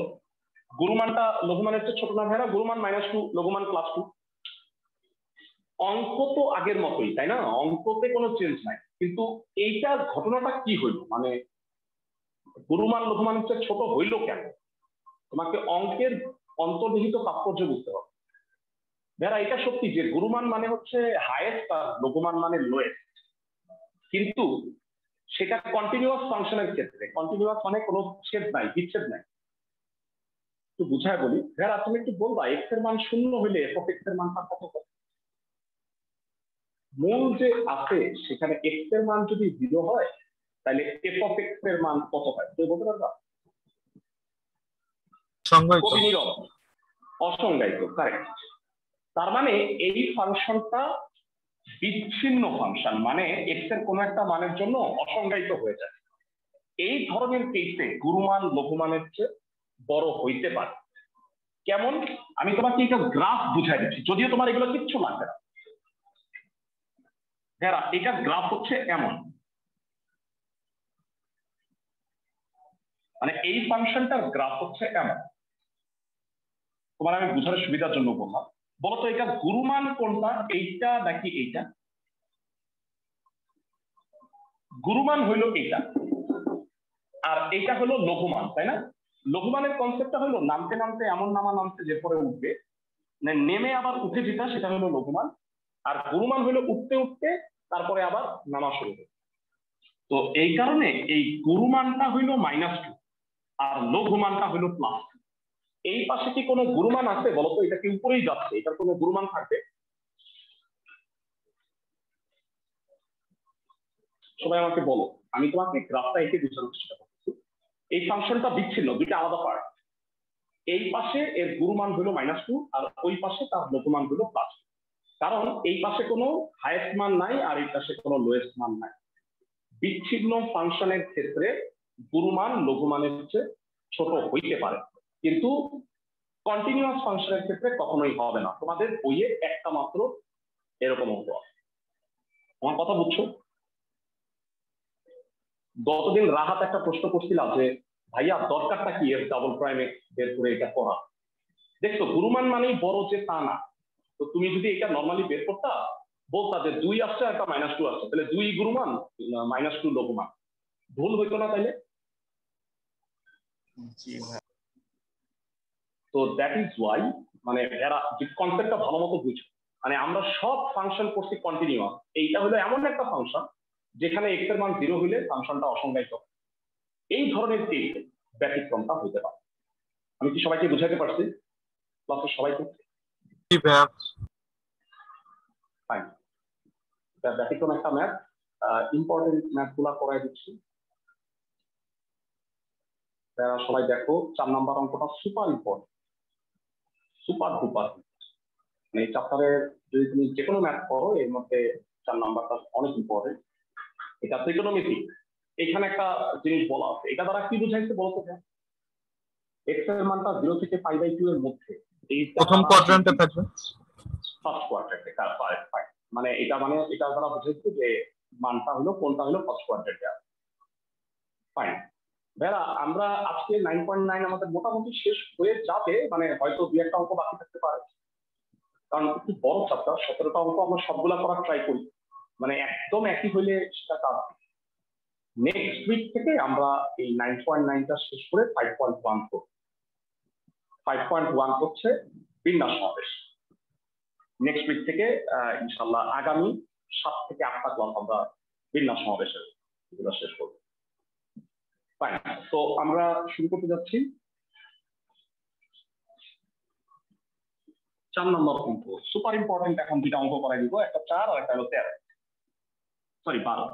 S1: গুরুমানটা লঘুমানের চেয়ে ছোট না ভাইরা, গুরুমান মাইনাস টু লঘুমান প্লাস টু অঙ্ক তো আগের মতোই, তাই না? অঙ্কতে কোনো চেঞ্জ নাই। কিন্তু এইটা ঘটনাটা কি হইল? মানে গুরুমান লঘুমানের চেয়ে ছোট হইল কেন? তোমাকে অঙ্কের অন্তর্নিহিত তাৎপর্য বুঝতে হবে। যারা এটা সত্যি যে গুরুমান মানে হচ্ছে হায়েস্ট আর লঘুমান মানে লোয়েস্ট কিন্তু সেটা কন্টিনিউয়াস ফাংশনের ক্ষেত্রে কন্টিনিউয়াস মানে কোনো ছেদ নাই, বিচ্ছেদ নাই। একটু বুঝায় বলি। যারা তুমি একটু বলবা এক্সের মান শূন্য হইলে এফ এক্সের মানটা কত হবে? মূল যে আছে সেখানে এক্সের মান যদি জিরো হয় তাহলে এফ অফ এক্সের মান কত হয়? তুই বলতে পারবা? অসংজ্ঞায়িত কারেক্ট তার মানে এই ফাংশনটা বিচ্ছিন্ন ফাংশন মানে এক্সের কোনো একটা মানের জন্য অসংজ্ঞায়িত হয়ে যায়। এই ধরনের কেসে গুরুমান লঘুমানের চেয়ে বড় হইতে পারে। কেমন? আমি তোমাকে এটা গ্রাফ বুঝাই দিচ্ছি, যদিও তোমার এগুলো কিচ্ছু লাগবে না। যারা এটা গ্রাফ হচ্ছে এমন। মানে এই ফাংশনটার গ্রাফ হচ্ছে এমন। তোমার আমি বুঝার সুবিধার জন্য বললাম। বলতো এটা গুরুমান কোনটা? এইটা নাকি এইটা? গুরুমান হইল এইটা। আর এইটা হলো লঘুমান, তাই না? লঘুমানের কনসেপ্টটা হলো নামতে নামতে এমন নামা নামতে যে পরে উঠবে। মানে নেমে আবার উঠে যেটা, সেটা হলো লঘুমান আর গুরুমান হলো উঠতে উঠতে তারপরে আবার নামা শুরু হবে। তো এই কারণে এই গুরুমানটা হইল মাইনাস টু আর লঘুমানটা হইল প্লাস এই পাশে কি কোনো গুরুমান আছে? বলতো এটা কি উপরেই যাচ্ছে? এটার কোনো গুরুমান থাকবে? সবাই আমাকে বলো। আমি তোমাকে গ্রাফটা এঁকে বোঝানোর চেষ্টা করছি এই ফাংশনটা বিচ্ছিন্ন, দুইটা আলাদা পার্ট এই পাশে এর গুরুমান হলো মাইনাস টু আর ওই পাশে তার লঘুমান হলো প্লাস কারণ এই পাশে কোনো হায়েস্ট মান নাই, আর এই পাশে কোনো লোয়েস্ট মান নাই। বিচ্ছিন্ন ফাংশনের ক্ষেত্রে গুরুমান লঘুমানের চেয়ে ছোট হইতে পারে। কিন্তু কন্টিনিউয়াস ফাংশনের ক্ষেত্রে কখনোই হবে না। তোমাদের বইয়ে একটা মাত্র এরকম অঙ্ক আমার কথা বুঝছ? গতদিন রাহাত একটা প্রশ্ন করছিলাম যে ভাইয়া দরকারটা কি এর ডাবল প্রাইমে বের করে এটা করা? দেখছ গুরুমান মানেই বড় যে তা না। তো তুমি যদি এটা নর্মালি বের করতা বলতা যে দুই আসছে একটা মাইনাস টু আসছে। তাহলে দুই গুরুমান মাইনাস টু লঘুমান ভুল হইতো না তাইলে? তো দ্যাট ইজ ওয়াই মানে এরা কনসেপ্টটা ভালো মতো বুঝো। মানে আমরা সব ফাংশন করছি কন্টিনিউয়াস এইটা হলো এমন একটা ফাংশন যেখানে এক্সের মান জিরো হইলে ফাংশনটা অসংজ্ঞায়িত। এই ধরনের কেসে ব্যতিক্রমটা হইতে পারে। আমি কি সবাইকে বুঝাতে পারছি? ক্লাসের সবাইকে? ব্যতিক্রম একটা ম্যাথ ইম্পর্টেন্ট ম্যাথগুলা করাই দিচ্ছি। সবাই দেখো চার নাম্বার অঙ্কটা সুপার ইম্পর্টেন্ট সুপার ডুপার মানে এই চ্যাপ্টারের যদি তুমি যে কোনো ম্যাথ করো এর মধ্যে চার নাম্বারটা অনেক ইম্পর্টেন্ট এটা ত্রিকোণমিতি এখানে একটা জিনিস বলা আছে। এটা দ্বারা কি বুঝাইছে বলতো এক্সের মানটা জিরো থেকে ফাইভ বাই টু এর মধ্যে।
S2: প্রথম কোয়াড্রান্টে থাকবে।
S1: ফার্স্ট কোয়াড্রেন্টে কার মানে এটা মানে এটা দ্বারা বুঝাইছে যে মানটা হলো কোনটা হলো ফার্স্ট কোয়াড্রেন্টে আছে ফাইন ভাইরা আমরা আজকে নাইন পয়েন্ট নাইন আমাদের মোটামুটি শেষ হয়ে যাবে মানে হয়তো দু একটা অঙ্ক বাকি থাকতে পারে। কারণ একটু বড় চ্যাপ্টার সতেরোটা অঙ্ক আমরা সবগুলা করার ট্রাই করি। মানে একদম একই হইলে সেটা কাজ নেক্সট উইক থেকে আমরা এই নাইন পয়েন্ট নাইনটা শেষ করে ফাইভ পয়েন্ট ওয়ান করব ফাইভ পয়েন্ট ওয়ান হচ্ছে বিন্যাস সমাবেশ। নেক্সট উইক থেকে ইনশাল্লাহ আগামী সাত থেকে আটটা ক্লাস আমরা বিন্যাস সমাবেশের এগুলো শেষ করব। ফাইন তো আমরা শুরু করতে যাচ্ছি। চার নম্বর অঙ্ক সুপার ইম্পর্টেন্ট এখন দুইটা অঙ্ক করাই দিব, একটা চার আর একটা হলো তেরো। সরি বারো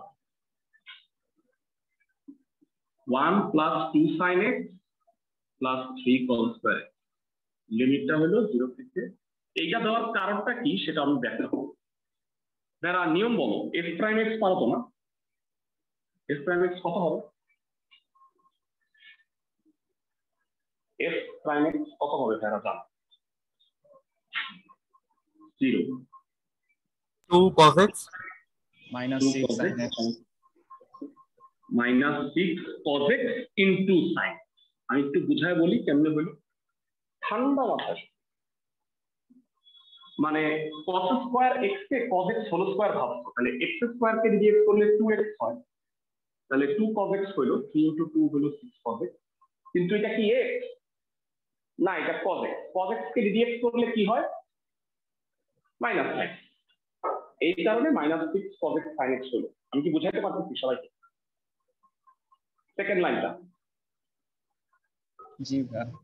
S1: one plus two sine x plus three cos square লিমিটটা হলো জিরো থেকে এইটা দেওয়ার কারণটা কি সেটা আমি করব যারা নিয়ম বলো এফ প্রাইম এক্স পারো তো না এফ প্রাইম এক্স কত হবে? এফ প্রাইম এক্স কত হবে যারা জানো? Zero
S2: two cos x
S5: minus 6 sin x.
S1: Minus six cos x into sine আমি একটু বুঝায় বলি কেমনে হইল ঠান্ডা মাথায় মানে কস স্কোয়ার এক্স কে কজ এক্স হোল স্কোয়ার ভাবছ। তাহলে এক্স স্কোয়ার কে যদি এক্স করলে টু এক্স হয়। তাহলে টু কজ এক্স হইল থ্রি ইন্টু টু হইল সিক্স কজ এক্স কিন্তু এটা কি এক্স না এটা কজ এক্স কজ এক্স কে রিডিএক্স করলে কি হয়? মাইনাস নাইন এই কারণে minus six cos x sine x হলো আমি কি বুঝাইতে পারতেছি সবাইকে? সেকেন্ড লাইনটা
S5: জি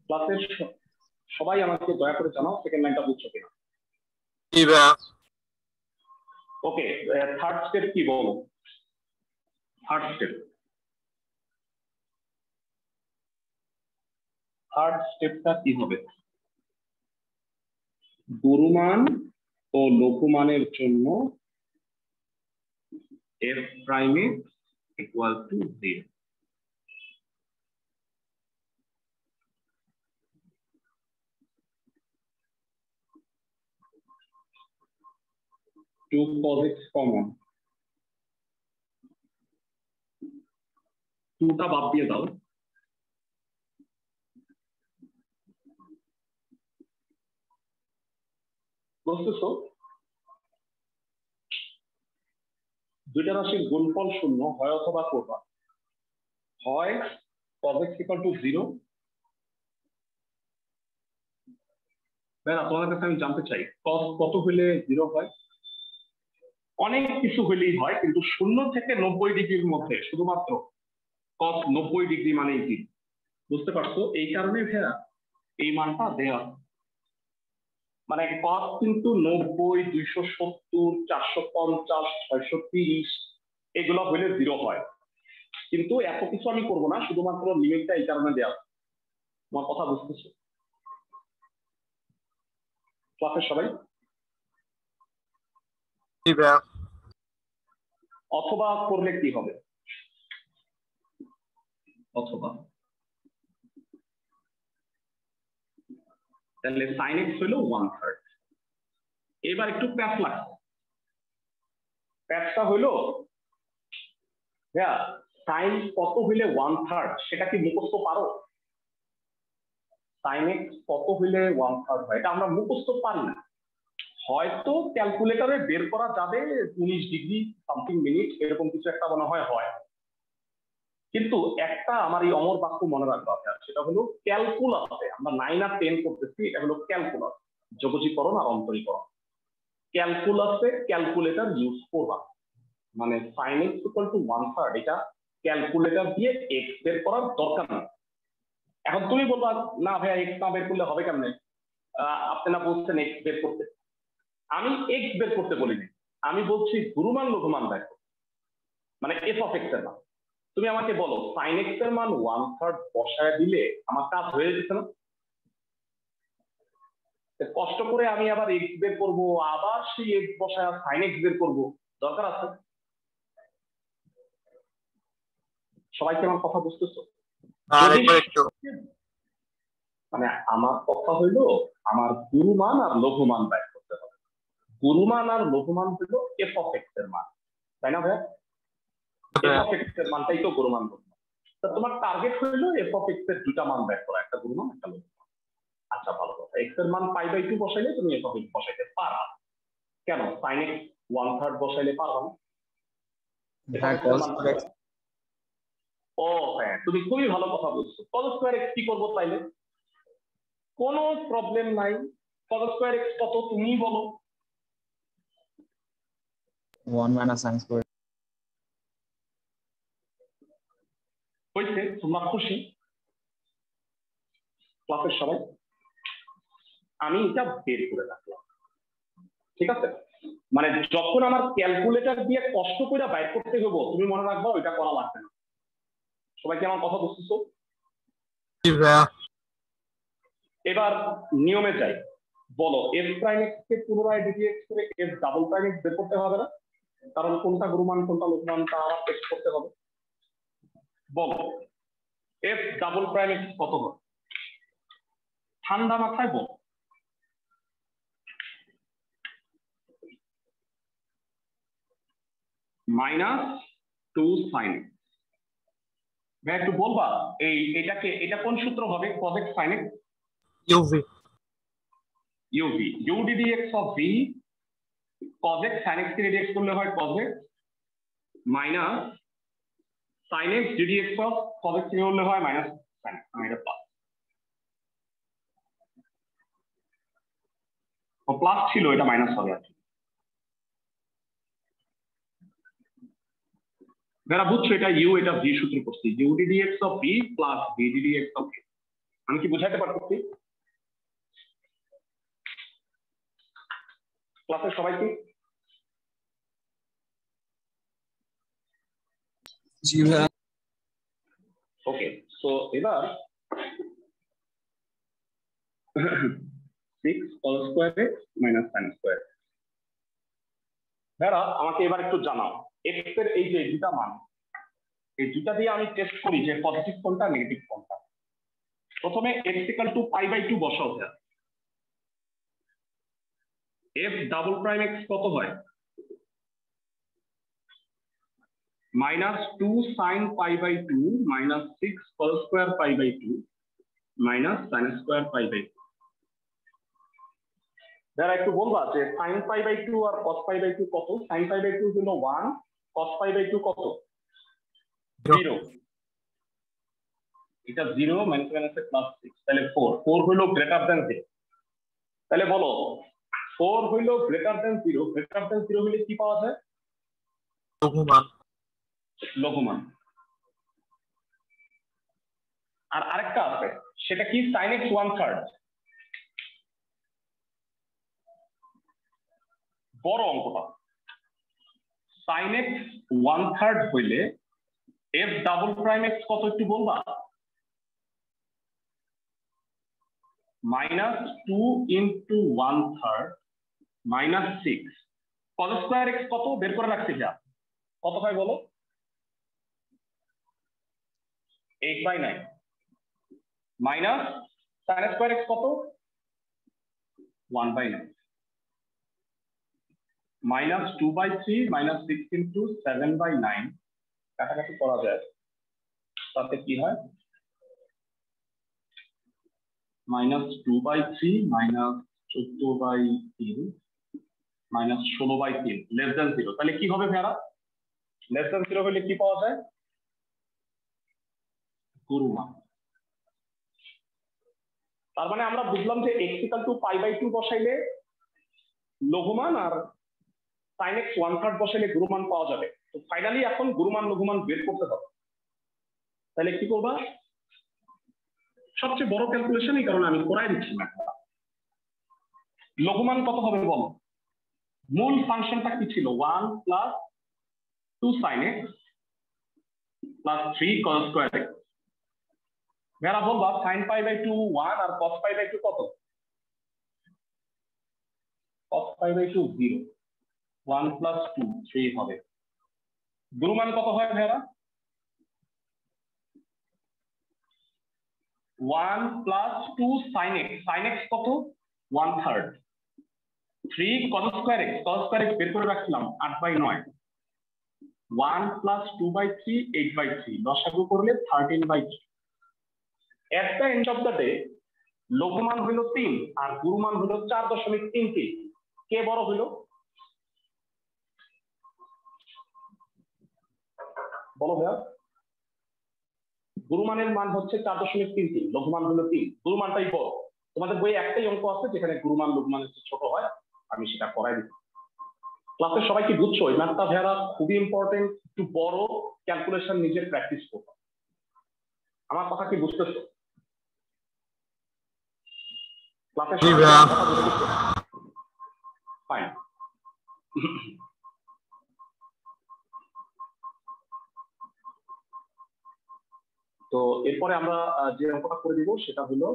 S1: ক্লাসের সবাই আমাকে দয়া করে জানাও সেকেন্ড লাইনটা বুঝছ কিনা।
S2: জি
S1: ওকে থার্ড স্টেপ কি বলো? থার্ড স্টেপ থার্ড স্টেপটা কি হবে? গুরুমান ও লঘুমানের জন্য f prime equal to zero two x common টুটা বাদ দিয়ে দাও। বুঝতেছো দুইটা রাশির গুণফল শূন্য, হয় অথবা কোটা হয় x equal to জিরো তোমাদের কাছে আমি জানতে চাই, cos কত হইলে জিরো হয়? অনেক কিছু হইলেই হয়, কিন্তু শূন্য থেকে নব্বই ডিগ্রির মধ্যে, শুধুমাত্র cos নব্বই ডিগ্রি মানে কি? বুঝতে পারছ? এই কারণে ভাইয়া এই মানটা দেয়া মানে cos কিন্তু নব্বই দুইশো সত্তর চারশো পঞ্চাশ ছয়শো তিরিশ এগুলো হইলে জিরো হয়। কিন্তু এত কিছু আমি করব না শুধুমাত্র লিমিটটা এই কারণে দেওয়া তোমার কথা বুঝতেছো? ক্লাসের সবাই? অথবা করলে কি হবে? অথবা। তাহলে সাইন এক্স হলো ওয়ান থার্ড এবার একটু প্যাচ লাগছে প্যাচটা হলো হ্যাঁ সাইন কত হইলে ওয়ান থার্ড সেটা কি মুখস্থ পারো? সাইন এক্স কত হইলে ওয়ান থার্ড হয়? এটা আমরা মুখস্থ পারি না। হয়তো ক্যালকুলেটরে বের করা যাবে উনিশ ডিগ্রি সামথিং মিনিট এরকম কিছু একটা মনে হয় হয়। কিন্তু একটা আমার এই অমর বাক্য মনে রাখতে হবে সেটা হলো ক্যালকুলাসে আমরা নাইন আর টেন করতেছি এটা হলো ক্যালকুলাস যোগজীকরণ আর অন্তরীকরণ। ক্যালকুলাসে ক্যালকুলেটর ইউজ করবা মানে sine x equal to one third এটা ক্যালকুলেটর দিয়ে এক্স বের করার দরকার নেই। এখন তুমি বলবা, না ভাইয়া এক্স না বের করলে হবে কেমনে? আপনি না বলছেন এক্স বের করতে। আমি এক্স বের করতে বলিনি। আমি বলছি গুরুমান লঘুমান বের মানে এফ অফ এক্সের মান। তুমি আমাকে বলো সাইন এক্সের মান ওয়ান থার্ড বসায় দিলে আমার কাজ হয়ে যেতে না? কষ্ট করে আমি আবার এক্স বের করব আবার সেই এক্স বসায় সাইন এক্স বের করব দরকার আছে? সবাই কি আমার কথা বুঝতেছো? মানে আমার কথা হইল আমার গুরুমান আর লঘুমান বের করতে হবে। গুরুমান আর লঘুমান হইল এফ অফ এক্সের মান। তাই না ভাইয়া এফ অফ এক্সের মানটাই তো তা তোমার টার্গেট হইল এফ অফ এক্সের দুটা মান বের করা একটা একটা আচ্ছা ভালো কথা। এক্সের মান পাই বাই টু বসাইলে তুমি এফ অফ এক্স বসাইতে পারবা কেন? সাইন এক্স ওয়ান থার্ড বসাইলে পারবা না।
S2: হ্যাঁ
S1: ও হ্যাঁ তুমি খুবই ভালো কথা বলছো। কত স্কোয়ার এক্স কি করব তাইলে? কোনো প্রবলেম নাই। কত স্কোয়ার এক্স কত তুমি বলো।
S5: 1 minus sin square.
S1: হয়েছে তোমরা খুশি? ক্লাসের সবাই? আমি এটা বের করে রাখলাম। ঠিক আছে? মানে যখন আমার ক্যালকুলেটর দিয়ে কষ্ট করে বাইর করতে হব তুমি মনে রাখবা ওইটা করা লাগবে না। সবাই কি আমার কথা বুঝতেছো? এবার নিয়মে যাই। বলো এফ প্রাইম এক্স কে পুনরায় ডিটি এক্স করে এফ ডাবল প্রাইম এক্স বের করতে হবে না? কারণ কোনটা গুরুমান কোনটা লোকমান তা আমার করতে হবে। বলো। এফ ডাবল প্রাইম এক্স কত হবে ঠান্ডা মাথায় বল মাইনাস টু সাইন ভাই একটু বলবা এই এটাকে এটা কোন সূত্র হবে? sin x?
S2: U v
S1: ddx of v cos x sin x কে ddx করলে হয় x মাইনাস sin x ddx of cos x কে করলে হয় মাইনাস sin মানে এটা প্লাস ও প্লাস ছিল, এটা মাইনাস হবে আর যারা বুঝছ, এটা ইউ এটা ভি সূত্রে করছি। U d d x of v plus v d d x of v আমি কি বুঝাইতে পারতেছি ক্লাসের সবাই
S5: জি ভাইয়া।
S1: ওকে সো এবার six all square minus sine square ভাইরা আমাকে এবার একটু জানাও। এক্সের এই যে দুটা মান, এই দুটা দিয়ে আমি টেস্ট করি যে পজিটিভ কোনটা নেগেটিভ কোনটা। প্রথমে x equal to pi by two বসাও এফ ডাবল প্রাইম এক্স কত হয়? Minus two sine pi by two minus six cos square pi by two minus sine square pi by two যারা একটু বলবা যে সাইন পাই বাই টু আর cos pi by two কত? Sine pi by two হলো one cos pi by two কত? Zero এটা zero minus minus plus six তাহলে ফোর ফোর হইল গ্রেটার দেন জিরো তাহলে বলো ফোর হইল greater than zero greater than zero হইলে কি পাওয়া যায়?
S2: লঘুমান।
S1: লঘুমান আর আরেকটা আছে, সেটা কি? সাইন এক্স ওয়ান থার্ড বড় অঙ্কটা। সাইন এক্স ওয়ান থার্ড হইলে এফ ডাবল প্রাইম এক্স কত একটু বলবা? Minus two into one third minus six কত স্কোয়ার এক্স কত? বের করে রাখছি যা। কত হয় বলো? Eight by nine minus sine square x কত? One by nine minus two by three minus six into seven by nine কাটাকাটি করা যায়। তাতে কি হয়? Minus two by three minus চোদ্দ বাই তিন মাইনাস ষোলো বাই তিন লেস দেন জিরো তাহলে কি হবে ভেড়া? লেস দেন জিরো হলে কি পাওয়া যায়? তার মানে আমরা বুঝলাম যে x equal to pi by two বসাইলে লঘুমান আর সাইন এক্স ওয়ান থার্ড বসাইলে গুরুমান পাওয়া যাবে। তো ফাইনালি এখন গুরুমান, লঘুমান বের করতে হবে। তাহলে কি করবা? সবচেয়ে বড় ক্যালকুলেশন এই কারণে আমি করাই দিচ্ছি না। লঘুমান কত হবে বলো? মূল ফাংশনটা কি ছিল? One plus two sine x plus three cos square x ভেড়া বলবা sine pi by two one R cos pi by two কত? Cos pi by two zero one plus two three হবে। গুরুমান কত হয় ভেড়া one plus two sine x sine x কত? One third three কত স্কোয়ার এক্স কত square x বের করে রাখছিলাম, আট বাই নয়। One plus two by three eight by three দশাগু করলে thirteen by three at the end of the day লঘুমান হইল তিন আর গুরুমান হইল চার দশমিক তিন তিন। কে বড় হইল? বলো ভাইয়া। গুরুমানের মান হচ্ছে চার দশমিক তিন তিন লঘুমান হলো তিন। গুরুমানটাই বড়। তোমাদের বইয়ে একটাই অঙ্ক আছে যেখানে গুরুমান লঘুমান ছোট হয়, আমি সেটা করাই দিচ্ছি। ক্লাসের সবাই কি বুঝছ? এই ম্যাথটা ভেড়া খুবই ইম্পর্টেন্ট একটু বড় ক্যালকুলেশন নিজের প্র্যাকটিস করতে আমার কথা কি বুঝতেছো ক্লাসের
S2: জি ভাইয়া।
S1: তো এরপরে আমরা যে অঙ্কটা করে দিব সেটা হলো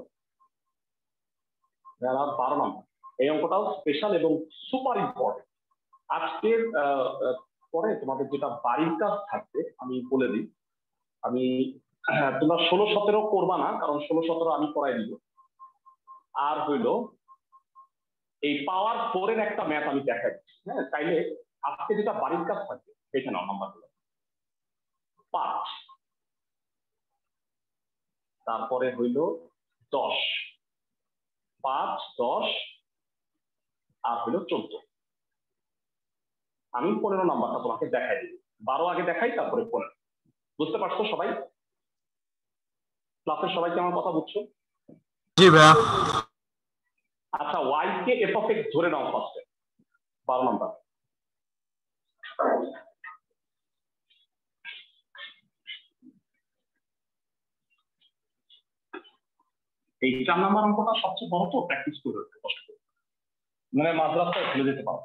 S1: বারো নম্বর, এই অঙ্কটাও স্পেশাল এবং সুপার ইম্পর্টেন্ট আজকের পরে তোমাদের যেটা বাড়ির কাজ থাকবে, আমি বলে দিই। আমি তোমরা ষোলো সতেরো করবা না, কারণ ষোলো সতেরো আমি করাই দিব। আর হইল এই পাওয়ার ফোর এর একটা ম্যাথ আমি দেখাচ্ছি হ্যাঁ তাইলে আজকে যেটা বাড়ির কাজ থাকবে দেখে নাও নাম্বারগুলো পাঁচ। তারপরে হইল দশ। পাঁচ, দশ, আর হইল চোদ্দ। আমি পনেরো নাম্বারটা তোমাকে দেখাই দিই। বারো আগে দেখাই, তারপরে পনেরো। বুঝতে পারছ সবাই? ক্লাসের সবাই কি আমার কথা বুঝছ?
S2: জি ভাইয়া।
S1: আচ্ছা ওয়াই কে এফ অফ এক্স ধরে নাও ফার্স্টে বারো নাম্বার এই চার নাম্বার অঙ্কটা সবচেয়ে বড় তো প্র্যাকটিস করে একটু কষ্ট করে। মানে মাঝ রাস্তায় ফেলে যেতে পারো।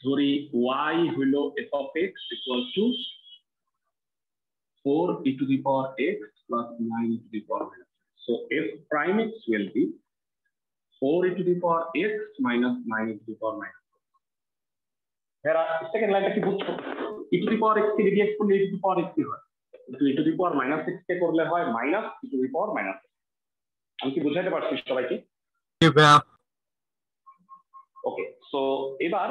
S1: ধরি ওয়াই হইল f of x equal to four e to the power x plus nine to the power minus So f prime x will be 4 e to the power x minus 9 e to the power minus. এরা second লাইনটা কি বুঝছ? E to the power x কে রেডিয়েট করলে the power x হয়? কিন্তু e to the power minus x কে করলে হয় minus e to the power minus আমি কি বুঝাইতে পারছি সবাইকে? ওকে সো এবার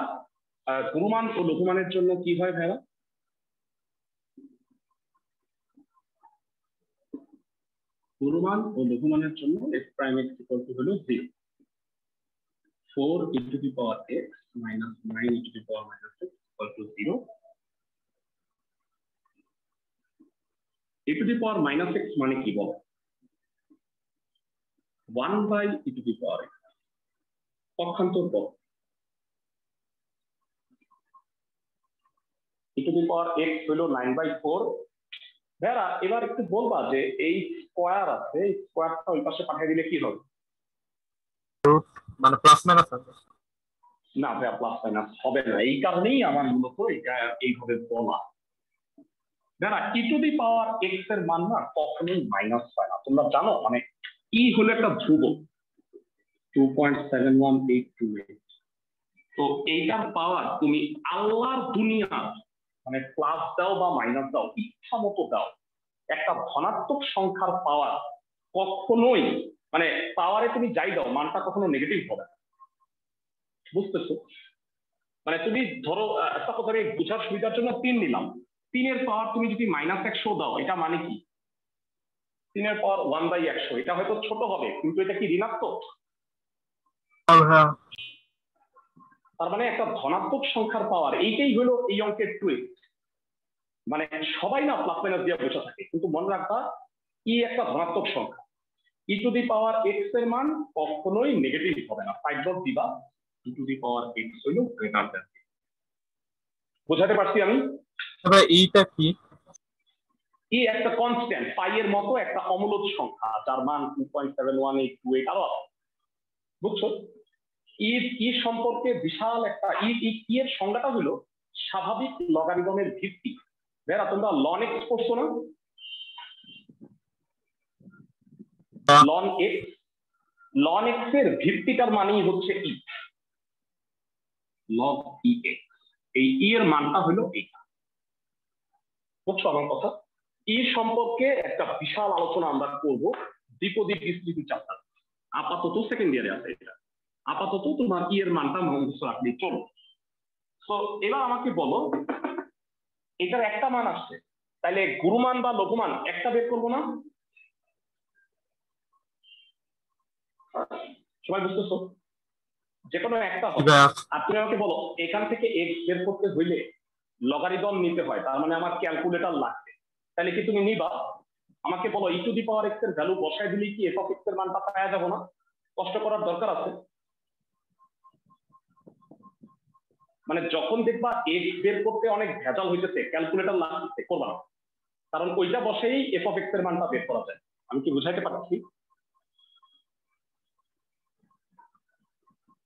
S1: আহ, গুরুমান ও লঘুমানের জন্য কি হয় ভাইরা গুণমান ও বহুমানের জন্য x prime x equal to হলো zero four e to the power x minus nine e to the power minus x equal to zero e the power minus x মানে কি বল? One by e to the power x পক্ষান্তর পর e to the power x হলো nine by four ভেড়া এবার একটু বলবা যে এই স্কোয়ার আছে এই স্কোয়ারটা ওই পাশে পাঠিয়ে দিলে কি হবে?
S2: মানে প্লাস মাইনাস
S1: না প্লাস মাইনাস হবে না। এই কারণেই আমার মূলত এটা এইভাবে বলা। টি টু দি পাওয়ার এক্সের মান না কখনোই মাইনাস হয় না। তোমরা জানো মানে ই হলে একটা ধ্রুব two point seven one eight two eight তো এইটার পাওয়ার তুমি আল্লাহর দুনিয়া মানে প্লাস দাও বা মাইনাস দাও, ইচ্ছা মতো দাও। একটা ধনাত্মক সংখ্যার পাওয়ার কখনোই মানে পাওয়ারে তুমি যাই দাও, মানটা কখনো নেগেটিভ হবে বুঝতেছো? মানে তুমি ধরো একটা কথা বোঝার সুবিধার জন্য তিন নিলাম। তিনের পাওয়ার তুমি যদি মাইনাস একশো দাও, এটা মানে কি? তিনের পাওয়ার ওয়ান বাই একশো, এটা হয়তো ছোট হবে, কিন্তু এটা কি ঋণাত্মক?
S2: হ্যাঁ।
S1: তার মানে একটা ধনাত্মক সংখ্যার পাওয়ার এইটাই হলো এই অঙ্কের টুইস্ট মানে সবাই না প্লাস মাইনাস দিয়ে বসে থাকে কিন্তু মনে রাখবা ই একটা ধনাত্মক সংখ্যা। ই টু দি পাওয়ার এক্সের মান কখনোই নেগেটিভ হবে না। সাইড ডট দিবা e to the power x হলো গ্রেটার দ্যান বোঝাতে পারছি আমি?
S2: তবে এইটা কি?
S1: ই একটা কনস্ট্যান্ট পাই এর মতো একটা অমূলক সংখ্যা যার মান two point seven one eight two eight আরও। বুঝছ? ই ই সম্পর্কে বিশাল একটা ই- ই এর সংজ্ঞাটা হলো স্বাভাবিক লগারিদমের ভিত্তি। বেরা তোমরা লন এক্স করছ না। লন এক্স লন এক্সের ভিত্তিটার মানেই হচ্ছে ই। লগ ই এক্স এই ই এর মানটা হলো এইটা বুঝছ আমার কথা? ই সম্পর্কে একটা বিশাল আলোচনা আমরা করব দ্বিপদী বিস্তৃতি চ্যাপ্টার আপাতত সেকেন্ড ইয়ারে আছে এটা। আপাতত তোমার ই এর মানটা মুখস্থ রাখলেই চলো। তো এবার আমাকে বলো এটার একটা মান আসছে। তাহলে গুরুমান বা লঘুমান একটা বের করব না? সবাই বুঝতেছো? যে কোনো একটা হবে আর তুমি আমাকে বলো এখান থেকে এক্স বের করতে হইলে লগারিদম নিতে হয় তার মানে আমার ক্যালকুলেটর লাগবে। তাহলে কি তুমি নিবা? আমাকে বলো ই টু দি পাওয়ার এক্সের ভ্যালু বসায় দিলে কি এফ এক্সের মানটা পাওয়া যাব না? কষ্ট করার দরকার আছে। মানে যখন দেখবা এক্স বের করতে অনেক ভেজাল হইতেছে ক্যালকুলেটর লাগতেছে করবা না। কারণ ওইটা বসেই এফ অফ এক্সের মানটা বের করা যায়। আমি কি বুঝাইতে পারছি?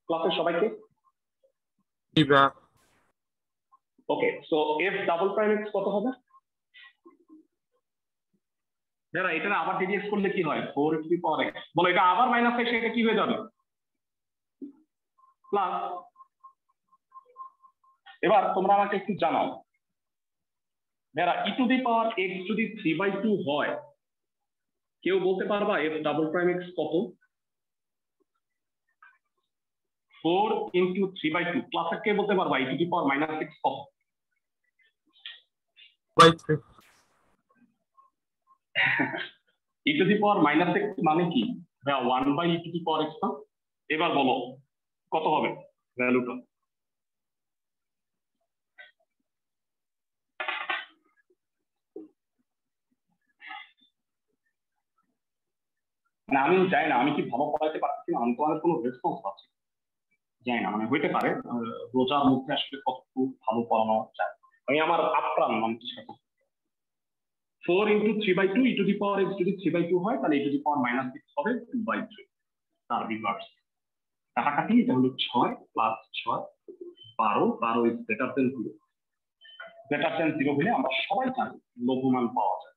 S1: ক্লাসের সবাইকে? Okay so f double prime x কত হবে? দাদা এটা আবার ডিডিএক্স করলে কি হয়? ফোর দি পাওয়ার এক্স বলো এটা আবার মাইনাস এক্স এটা কি হয়ে যাবে? প্লাস এবার তোমরা আমাকে একটু জানাও। যারা e to the power x যদি থ্রি বাই টু হয় কেউ বলতে পারবা এফ ডাবল প্রাইম এক্স কত? Four into three by two plus কে বলতে পারবা? E to the power minus x কত?
S2: By three
S1: e to the power minus x মানে কি? One by e to the power x না এবার বলো কত হবে? ভ্যালুটা মানে আমি যাই না, আমি কি ভালো পড়াইতে পারছি না? আমি তো আমার কোনো রেসপন্স পাচ্ছি। যাই না মানে হইতে পারে রোজার মধ্যে আসলে কতটুকু ভালো পড়ানো যায়? আমি আমার আপ্রাণ মানে চেষ্টা করছি four into three by two e to the power x যদি থ্রি বাই টু হয়, তাহলে e to the power minus six হবে টু বাই থ্রি তার রিভার্স কাটাকাটি এটা হলো ছয় প্লাস ছয়, বারো বারো is better than zero better than zero হলে আমরা সবাই জানি লঘুমান পাওয়া যায়।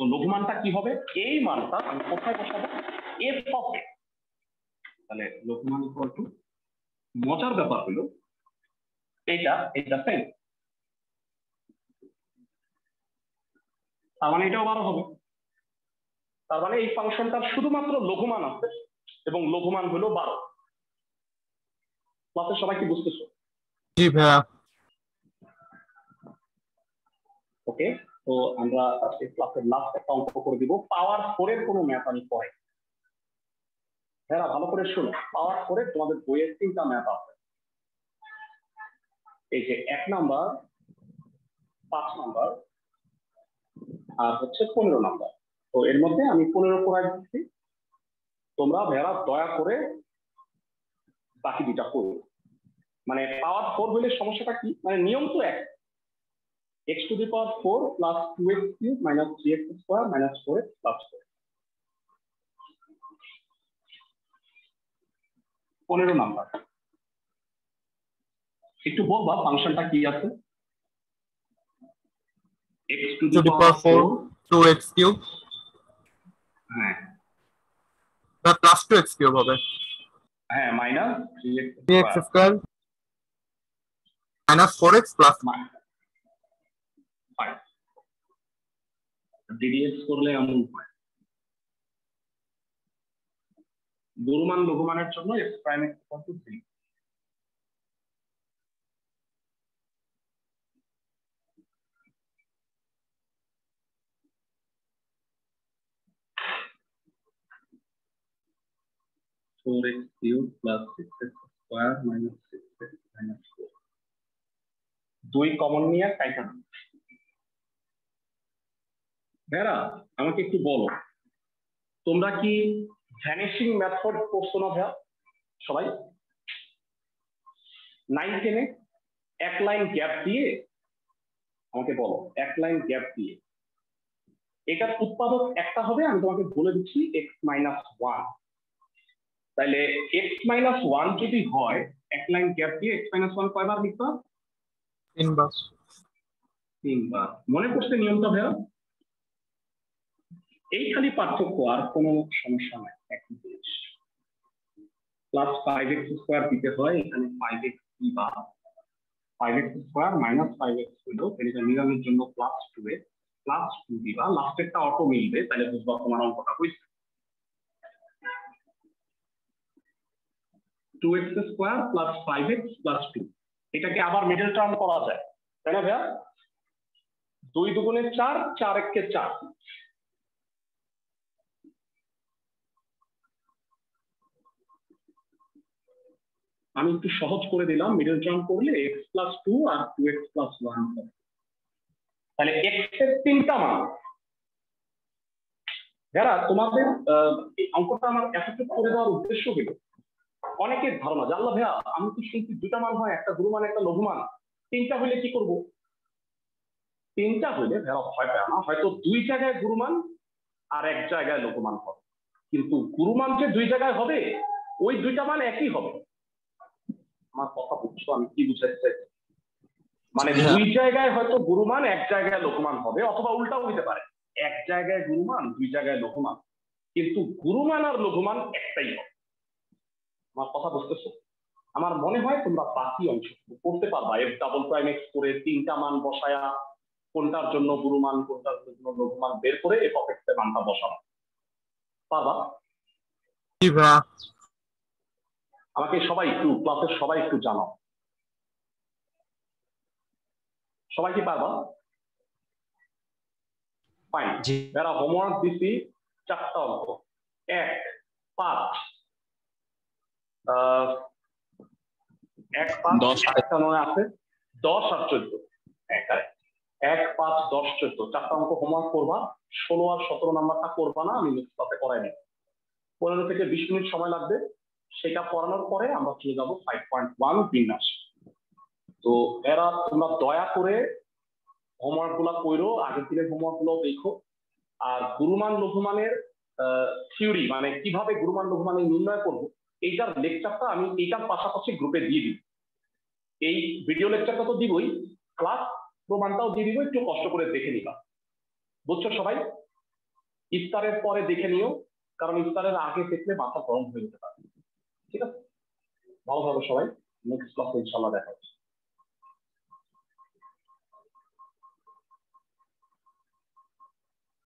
S1: তো লঘুমানটা কি হবে? এই মানটা আমি কোথায় বসাবো? এফ অফ তাহলে লঘুমান ইকুয়াল টু মজার ব্যাপার হলো এইটা এইটা সেম তার মানে এটাও বারো হবে। তার মানে এই ফাংশনটার শুধুমাত্র লঘুমান আছে এবং লঘুমান হলো বারো। ক্লাসের সবাই কি বুঝতেছো?
S2: জি ভাইয়া।
S1: ওকে তো আমরা আজকে ক্লাসের লাস্ট একটা অঙ্ক করে দিব। পাওয়ার ফোর এর কোনো ম্যাথ আমি পড়াই হ্যাঁ ভালো করে শোনো। পাওয়ার ফোরে তোমাদের বইয়ের তিনটা ম্যাথ আছে। এই যে এক নাম্বার পাঁচ নাম্বার আর হচ্ছে পনেরো নাম্বার তো এর মধ্যে আমি পনেরো পড়াই দিচ্ছি। তোমরা ভেড়া দয়া করে বাকি দুটা করো মানে পাওয়ার ফোর হলে সমস্যাটা কি? মানে নিয়ম তো এক। X to the power 4 plus 2x cube minus 3x square minus 4x plus 4. পনেরো নাম্বার একটু বলবা ফাংশনটা কি আছে x to the power
S2: power
S1: 4
S2: 2x cube
S1: হ্যাঁ
S2: প্লাস 2x cube হবে
S1: হ্যাঁ minus 3x
S2: 3x square minus 4x plus
S1: d d x করলে এমন হয়। গুরুমান লঘুমানের জন্য x prime x two three four দুই কমন নিয়ে কাইটা ভেরা আমাকে একটু বলো। তোমরা কি ভ্যানিশিং মেথড করছ না ভাইয়া সবাই? নাইন টেনে এক লাইন গ্যাপ দিয়ে আমাকে বলো এক লাইন গ্যাপ দিয়ে। এটার উৎপাদক একটা হবে আমি তোমাকে বলে দিচ্ছি এক্স মাইনাস ওয়ান তাহলে এক্স মাইনাস ওয়ান যদি হয় এক লাইন গ্যাপ দিয়ে এক্স মাইনাস ওয়ান কয়বার লিখবা?
S2: তিনবার।
S1: তিনবার। মনে করছে নিয়মটা ভাইয়া এই খালি পার্থক্য আর কোনো সমস্যা নাই একই জিনিস প্লাস ফাইভ এক্স স্কোয়ার দিতে হয়, এখানে ফাইভ এক্স কি বা? Five x square minus five x হলো এটা মিলানোর জন্য plus two x plus two দিবা। লাস্টেরটা অটো মিলবে, তাহলে বুঝবা তোমার অঙ্কটা হয়েছে two x square plus five x plus two এটাকে আবার মিডল টার্ম করা যায়, তাই না ভাইয়া? দুই দুগুণে চার চার এককে চার। আমি একটু সহজ করে দিলাম মিডল টার্ম করলে এক্স প্লাস টু আর টু এক্স প্লাস ওয়ান তাহলে এক্সের তিনটা মান। যারা তোমাদের অঙ্কটা আমার এতটুকু করে দেওয়ার উদ্দেশ্য হলো অনেকের ধারণা জানলা ভাইয়া, আমি তো শুনছি দুটা মান হয়, একটা গুরুমান একটা লঘুমান তিনটা হইলে কি করব? তিনটা হইলে ভাইয়া ভয় পায় না, হয়তো দুই জায়গায় গুরুমান আর এক জায়গায় লঘুমান হবে। কিন্তু গুরুমান যে দুই জায়গায় হবে, ওই দুইটা মান একই হবে। আমার কথা বুঝছ আমি কি বুঝাতে চাইছি? মানে দুই জায়গায় হয়তো গুরুমান এক জায়গায় লোকমান হবে অথবা উল্টাও হইতে পারে। এক জায়গায় গুরুমান দুই জায়গায় লঘুমান কিন্তু গুরুমান আর লঘুমান একটাই হবে। আমার কথা বুঝতেছো? আমার মনে হয় তোমরা বাকি অংশ করতে পারবা। এফ ডাবল প্রাইম এক্স করে তিনটা মান বসায়া কোনটার জন্য গুরুমান কোনটার জন্য লঘুমান বের করে এফ অফ এক্সের মানটা বসানো পারবা? আমাকে সবাই একটু ক্লাসের সবাই একটু জানাও। সবাই কি পারবা? ফাইন যারা হোমওয়ার্ক দিছি চারটা অঙ্ক। এক পাঁচ। আহ, এক পাঁচ মনে আছে। দশ আর চোদ্দ। এক আর এক। এক পাঁচ দশ চোদ্দ। চারটা অঙ্ক হোমওয়ার্ক করবা। ষোলো আর সতেরো নাম্বারটা করবা না আমি ক্লাসে করাই নিই। পনেরো থেকে বিশ মিনিট সময় লাগবে। সেটা পড়ানোর পরে আমরা চলে যাব ফাইভ পয়েন্ট ওয়ান বিন্যাস। তো এরা তোমরা দয়া করে হোমওয়ার্কগুলা করো, আগের দিনের হোমওয়ার্কগুলো দেখো। আর গুরুমান লঘুমানের থিওরি মানে কীভাবে গুরুমান লঘুমানের নির্ণয় করব, এইটার লেকচারটা আমি এইটার পাশাপাশি গ্রুপে দিয়ে দিব। এই ভিডিও লেকচারটা তো দিবই ক্লাস প্রমাণটাও দিয়ে দিব, একটু কষ্ট করে দেখে নিবা। বুঝছ সবাই? ইফতারের পরে দেখে নিও, কারণ ইফতারের আগে দেখলে মাথা গরম হয়ে যেতে পারে। ঠিক আছে? ভালো থাকো সবাই। নেক্সট ক্লাসে ইনশাল্লাহ দেখা হচ্ছে।